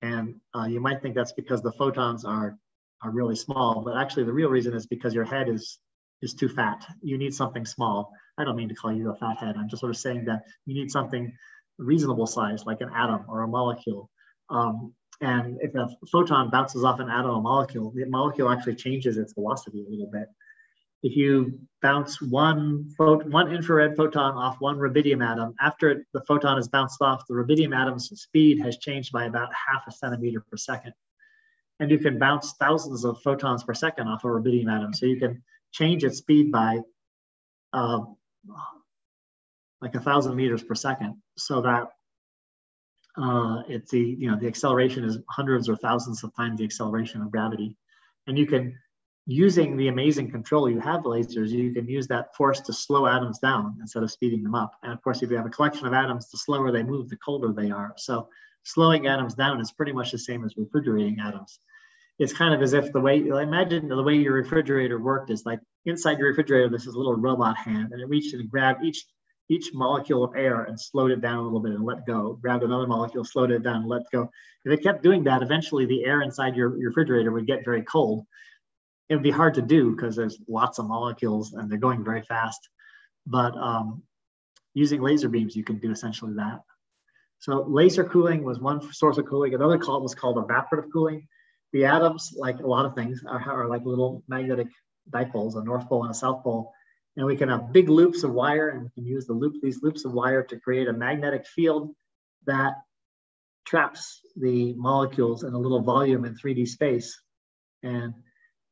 And uh, you might think that's because the photons are, are really small, but actually the real reason is because your head is, is too fat. You need something small. I don't mean to call you a fat head. I'm just sort of saying that you need something reasonable size, like an atom or a molecule. Um, and if a photon bounces off an atom molecule, the molecule actually changes its velocity a little bit. If you bounce one, one infrared photon off one rubidium atom, after the photon is bounced off, the rubidium atom's speed has changed by about half a centimeter per second. And you can bounce thousands of photons per second off a rubidium atom. So you can change its speed by uh, like a thousand meters per second so that uh, it's the you know the acceleration is hundreds or thousands of times the acceleration of gravity, and you can using the amazing control you have lasers, you can use that force to slow atoms down instead of speeding them up. And of course, if you have a collection of atoms, the slower they move, the colder they are. So slowing atoms down is pretty much the same as refrigerating atoms. It's kind of as if the way, imagine the way your refrigerator worked is like inside your refrigerator, this is a little robot hand and it reached and grabbed each each molecule of air and slowed it down a little bit and let go, grabbed another molecule, slowed it down, and let go. If it kept doing that, eventually the air inside your, your refrigerator would get very cold. It would be hard to do because there's lots of molecules and they're going very fast. But um, using laser beams, you can do essentially that. So laser cooling was one source of cooling. Another call was called evaporative cooling. The atoms, like a lot of things, are, are like little magnetic dipoles, a north pole and a south pole. And we can have big loops of wire and we can use the loop, these loops of wire to create a magnetic field that traps the molecules in a little volume in 3D space. And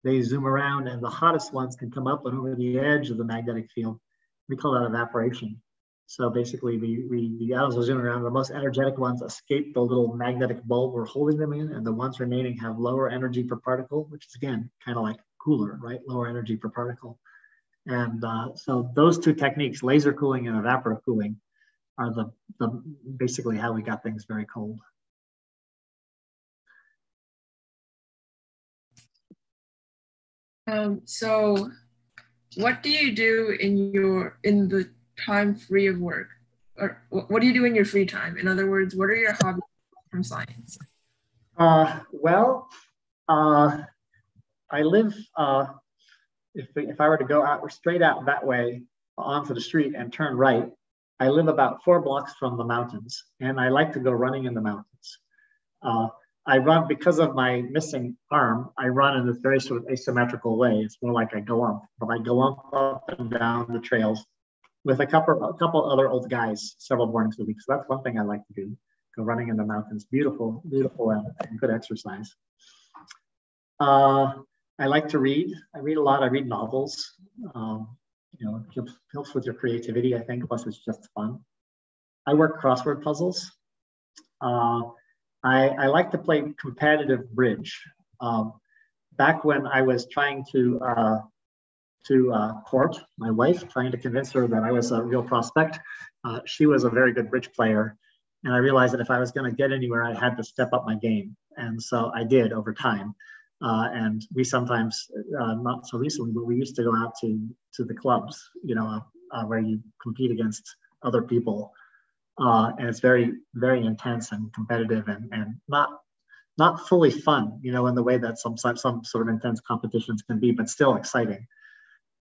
they zoom around and the hottest ones can come up and over the edge of the magnetic field. We call that evaporation. So basically the, we, the atoms are zooming around, the most energetic ones escape the little magnetic bulb we're holding them in and the ones remaining have lower energy per particle, which is again, kind of like cooler, right? Lower energy per particle. And uh, so those two techniques, laser cooling and evapor cooling, are the, the basically how we got things very cold. Um, so what do you do in your in the time free of work? Or what do you do in your free time? In other words, what are your hobbies from science? Uh, well, uh, I live, uh, if, if I were to go out straight out that way onto the street and turn right, I live about four blocks from the mountains and I like to go running in the mountains. Uh, I run because of my missing arm. I run in this very sort of asymmetrical way. It's more like I go up, but I go up, up and down the trails with a couple a couple other old guys several mornings a week. So that's one thing I like to do. Go running in the mountains. Beautiful, beautiful and, and good exercise. Uh, I like to read. I read a lot. I read novels. Um, you know, helps, helps with your creativity, I think, plus it's just fun. I work crossword puzzles. Uh, I, I, like to play competitive bridge. Um, back when I was trying to uh, to uh, court my wife, trying to convince her that I was a real prospect, uh, she was a very good bridge player, and I realized that if I was going to get anywhere, I had to step up my game, and so I did over time. Uh, and we sometimes, uh, not so recently, but we used to go out to to the clubs, you know, uh, where you compete against other people, uh, and it's very very intense and competitive and and not not fully fun, you know, in the way that some some sort of intense competitions can be, but still exciting.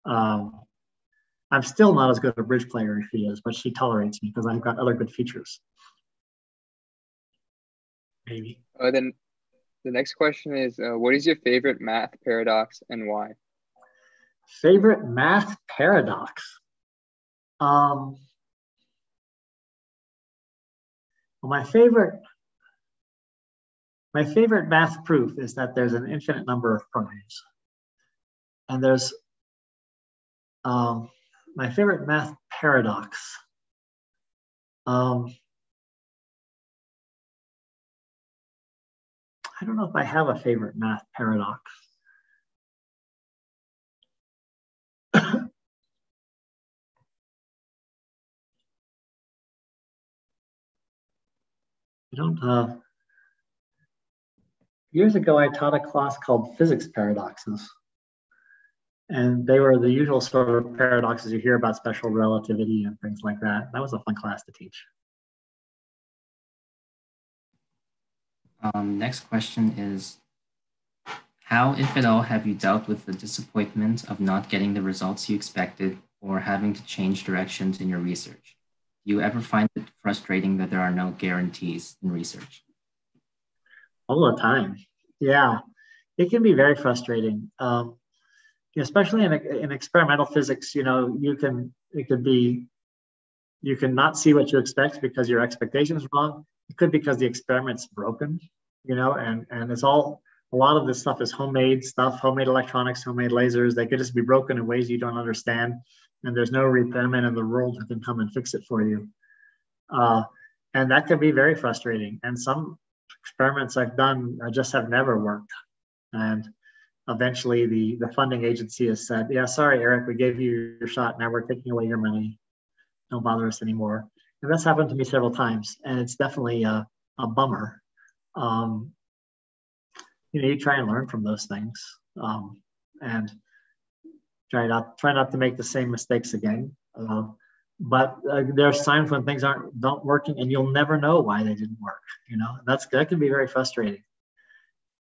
Um, I'm still not as good a bridge player as she is, but she tolerates me because I've got other good features. Maybe. Uh, then the next question is, uh, what is your favorite math paradox and why? Favorite math paradox? Um, well, my favorite my favorite math proof is that there's an infinite number of primes. And there's um, my favorite math paradox. Um, I don't know if I have a favorite math paradox. I don't, uh, years ago, I taught a class called physics paradoxes. And they were the usual sort of paradoxes you hear about special relativity and things like that. That was a fun class to teach. Um, next question is, how, if at all, have you dealt with the disappointment of not getting the results you expected or having to change directions in your research? Do you ever find it frustrating that there are no guarantees in research? All the time. Yeah, it can be very frustrating. Um, especially in, in experimental physics, you know, you can, it could be, you can not see what you expect because your expectation is wrong. It could be because the experiment's broken, you know, and, and it's all, a lot of this stuff is homemade stuff, homemade electronics, homemade lasers. They could just be broken in ways you don't understand. And there's no repairman in the world who can come and fix it for you. Uh, and that can be very frustrating. And some experiments I've done I just have never worked. And eventually the, the funding agency has said, yeah, sorry, Eric, we gave you your shot. Now we're taking away your money. Don't bother us anymore. And that's happened to me several times. And it's definitely a, a bummer. Um, you know, you try and learn from those things um, and try not, try not to make the same mistakes again. Uh, but uh, there's times when things aren't don't working and you'll never know why they didn't work you know that's that can be very frustrating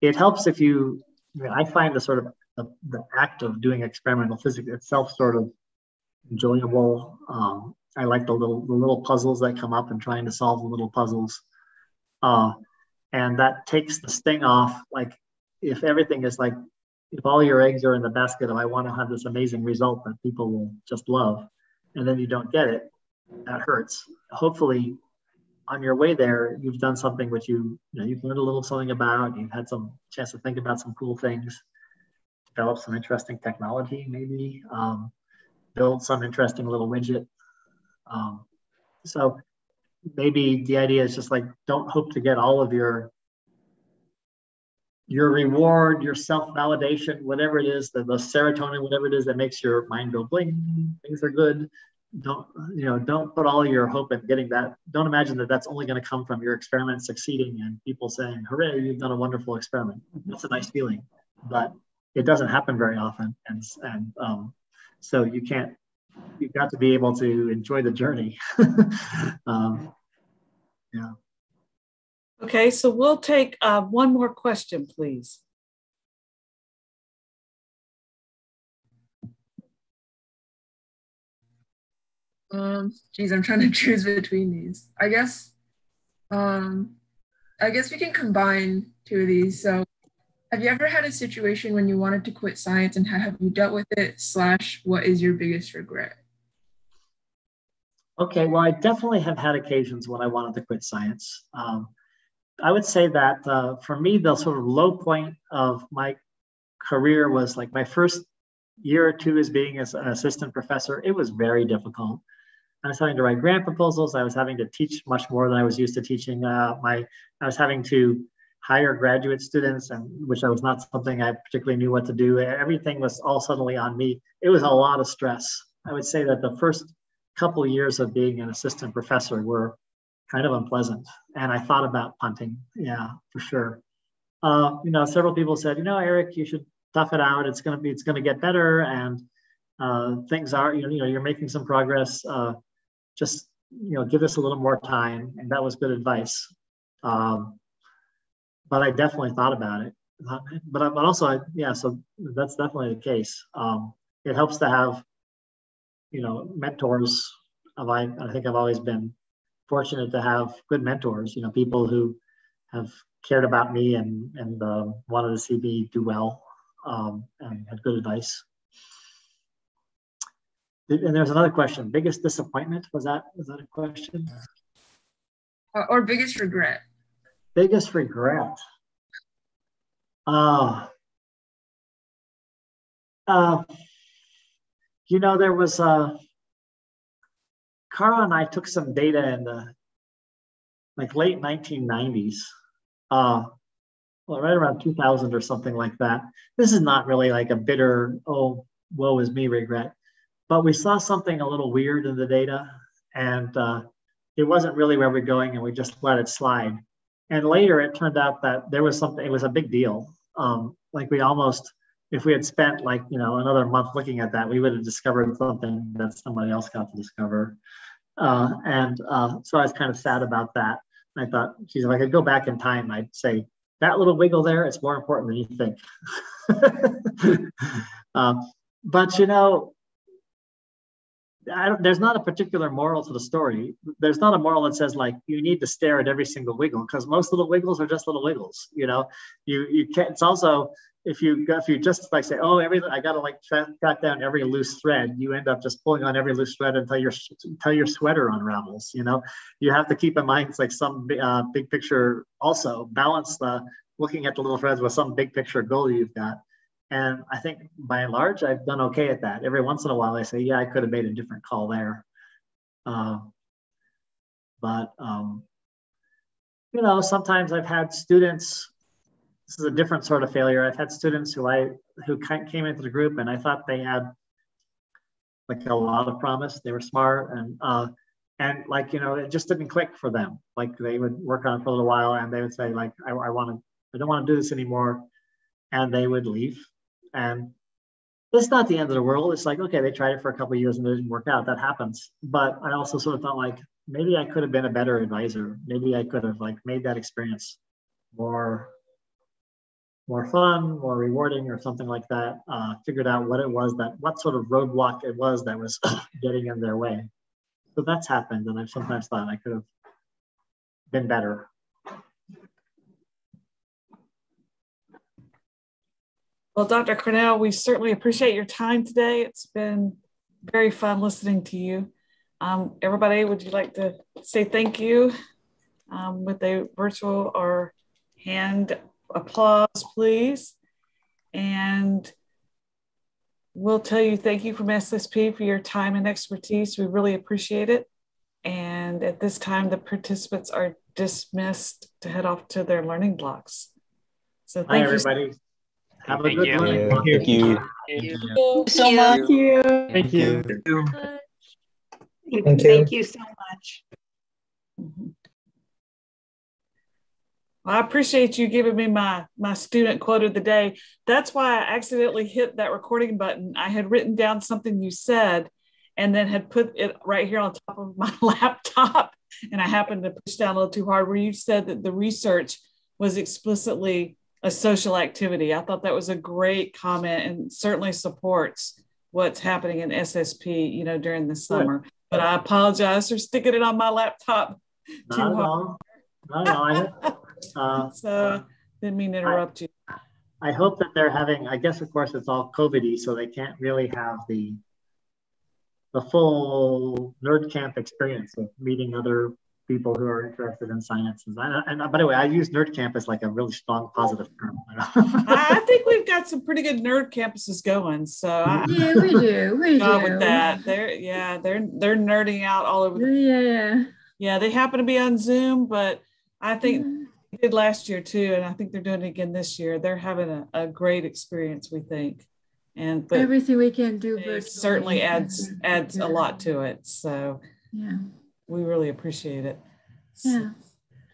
it helps if you I, mean, I find the sort of the, the, act of doing experimental physics itself sort of enjoyable. Um, I like the little the little puzzles that come up and trying to solve the little puzzles, uh, and that takes the sting off. Like if everything is like if all your eggs are in the basket of I want to have this amazing result that people will just love, and then you don't get it, that hurts. Hopefully, on your way there, you've done something which you, you know, you've learned a little something about, you've had some chance to think about some cool things, develop some interesting technology, maybe um, build some interesting little widget. Um, so maybe the idea is just like don't hope to get all of your your reward, your self-validation, whatever it is, the, the serotonin, whatever it is that makes your mind go bling, things are good. Don't you know? Don't put all your hope in getting that. Don't imagine that that's only going to come from your experiment succeeding and people saying, "Hooray, you've done a wonderful experiment." That's a nice feeling, but it doesn't happen very often, and and um, so you can't. You've got to be able to enjoy the journey. um, yeah. Okay, so we'll take uh, one more question, please. Um, geez, I'm trying to choose between these. I guess, um, I guess we can combine two of these. So, have you ever had a situation when you wanted to quit science, and how have you dealt with it? Slash, what is your biggest regret? Okay, well, I definitely have had occasions when I wanted to quit science. Um, I would say that uh, for me, the sort of low point of my career was like my first year or two as being as an assistant professor. It was very difficult. I was having to write grant proposals. I was having to teach much more than I was used to teaching. Uh, my I was having to hire graduate students, and which I was not something I particularly knew what to do. Everything was all suddenly on me. It was a lot of stress. I would say that the first couple of years of being an assistant professor were kind of unpleasant. And I thought about punting. Yeah, for sure. Uh, you know, several people said, you know, Eric, you should tough it out. It's gonna be, it's gonna get better, and uh, things are, you know, you know, you're making some progress. Uh, just, you know, give us a little more time. And that was good advice. Um, but I definitely thought about it. But but also, I, yeah, so that's definitely the case. Um, it helps to have, you know, mentors. I, I think I've always been fortunate to have good mentors, you know, people who have cared about me and, and uh, wanted to see me do well um, and had good advice. And there's another question. Biggest disappointment was that was that a question? Uh, or biggest regret? Biggest regret. Uh, uh, you know, there was a Carl and I took some data in the like late 1990s, uh, well, right around 2000 or something like that. This is not really like a bitter, oh, woe is me regret, but we saw something a little weird in the data and uh, it wasn't really where we're going and we just let it slide. And later it turned out that there was something, it was a big deal. Um, like we almost if we had spent like you know another month looking at that, we would have discovered something that somebody else got to discover. Uh, and uh, so I was kind of sad about that. I thought, geez, if I could go back in time, I'd say that little wiggle there, it's more important than you think. um, but you know, there's not a particular moral to the story. There's not a moral that says like you need to stare at every single wiggle because most little wiggles are just little wiggles. You know, you you can't. It's also if you if you just like say oh every I gotta like track down every loose thread, you end up just pulling on every loose thread until your until your sweater unravels. You know, you have to keep in mind it's like some uh, big picture also balance the looking at the little threads with some big picture goal you've got. And I think by and large, I've done okay at that. Every once in a while, I say, yeah, I could have made a different call there. Uh, but, um, you know, sometimes I've had students, this is a different sort of failure. I've had students who I, who came into the group and I thought they had like a lot of promise. They were smart and, uh, and like, you know, it just didn't click for them. Like they would work on it for a little while and they would say like, I, I want to, I don't want to do this anymore. And they would leave and it's not the end of the world. It's like, okay, they tried it for a couple years and it didn't work out. That happens. But I also sort of thought like, maybe I could have been a better advisor. Maybe I could have like made that experience more more fun, more rewarding, or something like that. Uh, figured out what it was that, what sort of roadblock it was that was getting in their way. So that's happened, and I've sometimes thought I could have been better Well, Dr. Cornell, we certainly appreciate your time today. It's been very fun listening to you. Um, everybody, would you like to say thank you um, with a virtual or hand applause, please? And we'll tell you thank you from SSP for your time and expertise. We really appreciate it. And at this time, the participants are dismissed to head off to their learning blocks. So thank Hi, you. Everybody. Have a Thank good you. learning. Thank block. you. Thank you. so much. Thank you. Thank you. Thank you. Thank you so much. Mhm. Well, I appreciate you giving me my my student quote of the day. That's why I accidentally hit that recording button. I had written down something you said and then had put it right here on top of my laptop. And I happened to push down a little too hard where you said that the research was explicitly a social activity. I thought that was a great comment and certainly supports what's happening in SSP, you know, during the summer. But I apologize for sticking it on my laptop too hard. at all. I, uh, So didn't mean to interrupt you. I hope that they're having, I guess, of course, it's all COVID-y, so they can't really have the the full nerd camp experience of meeting other people who are interested in science. And, and, and by the way, I use nerd camp as like a really strong positive term. I I think we've got some pretty good nerd campuses going. So I Yeah, we do. We good job do. with that. They're yeah, they're they're nerding out all over. The, Yeah. yeah, they happen to be on Zoom, but I think mm-hmm. they did last year too, and I think they're doing it again this year. They're having a, a great experience, we think, and but Everything we can do it certainly adds adds a lot to it. So Yeah. We really appreciate it. So- Yeah.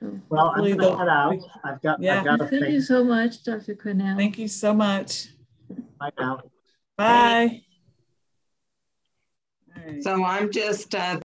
So, well, I'm going to head out. I've got, Yeah. I've got a thank you so much, Dr. Cornell. Thank you so much. Bye now. Bye. All right. So I'm just uh,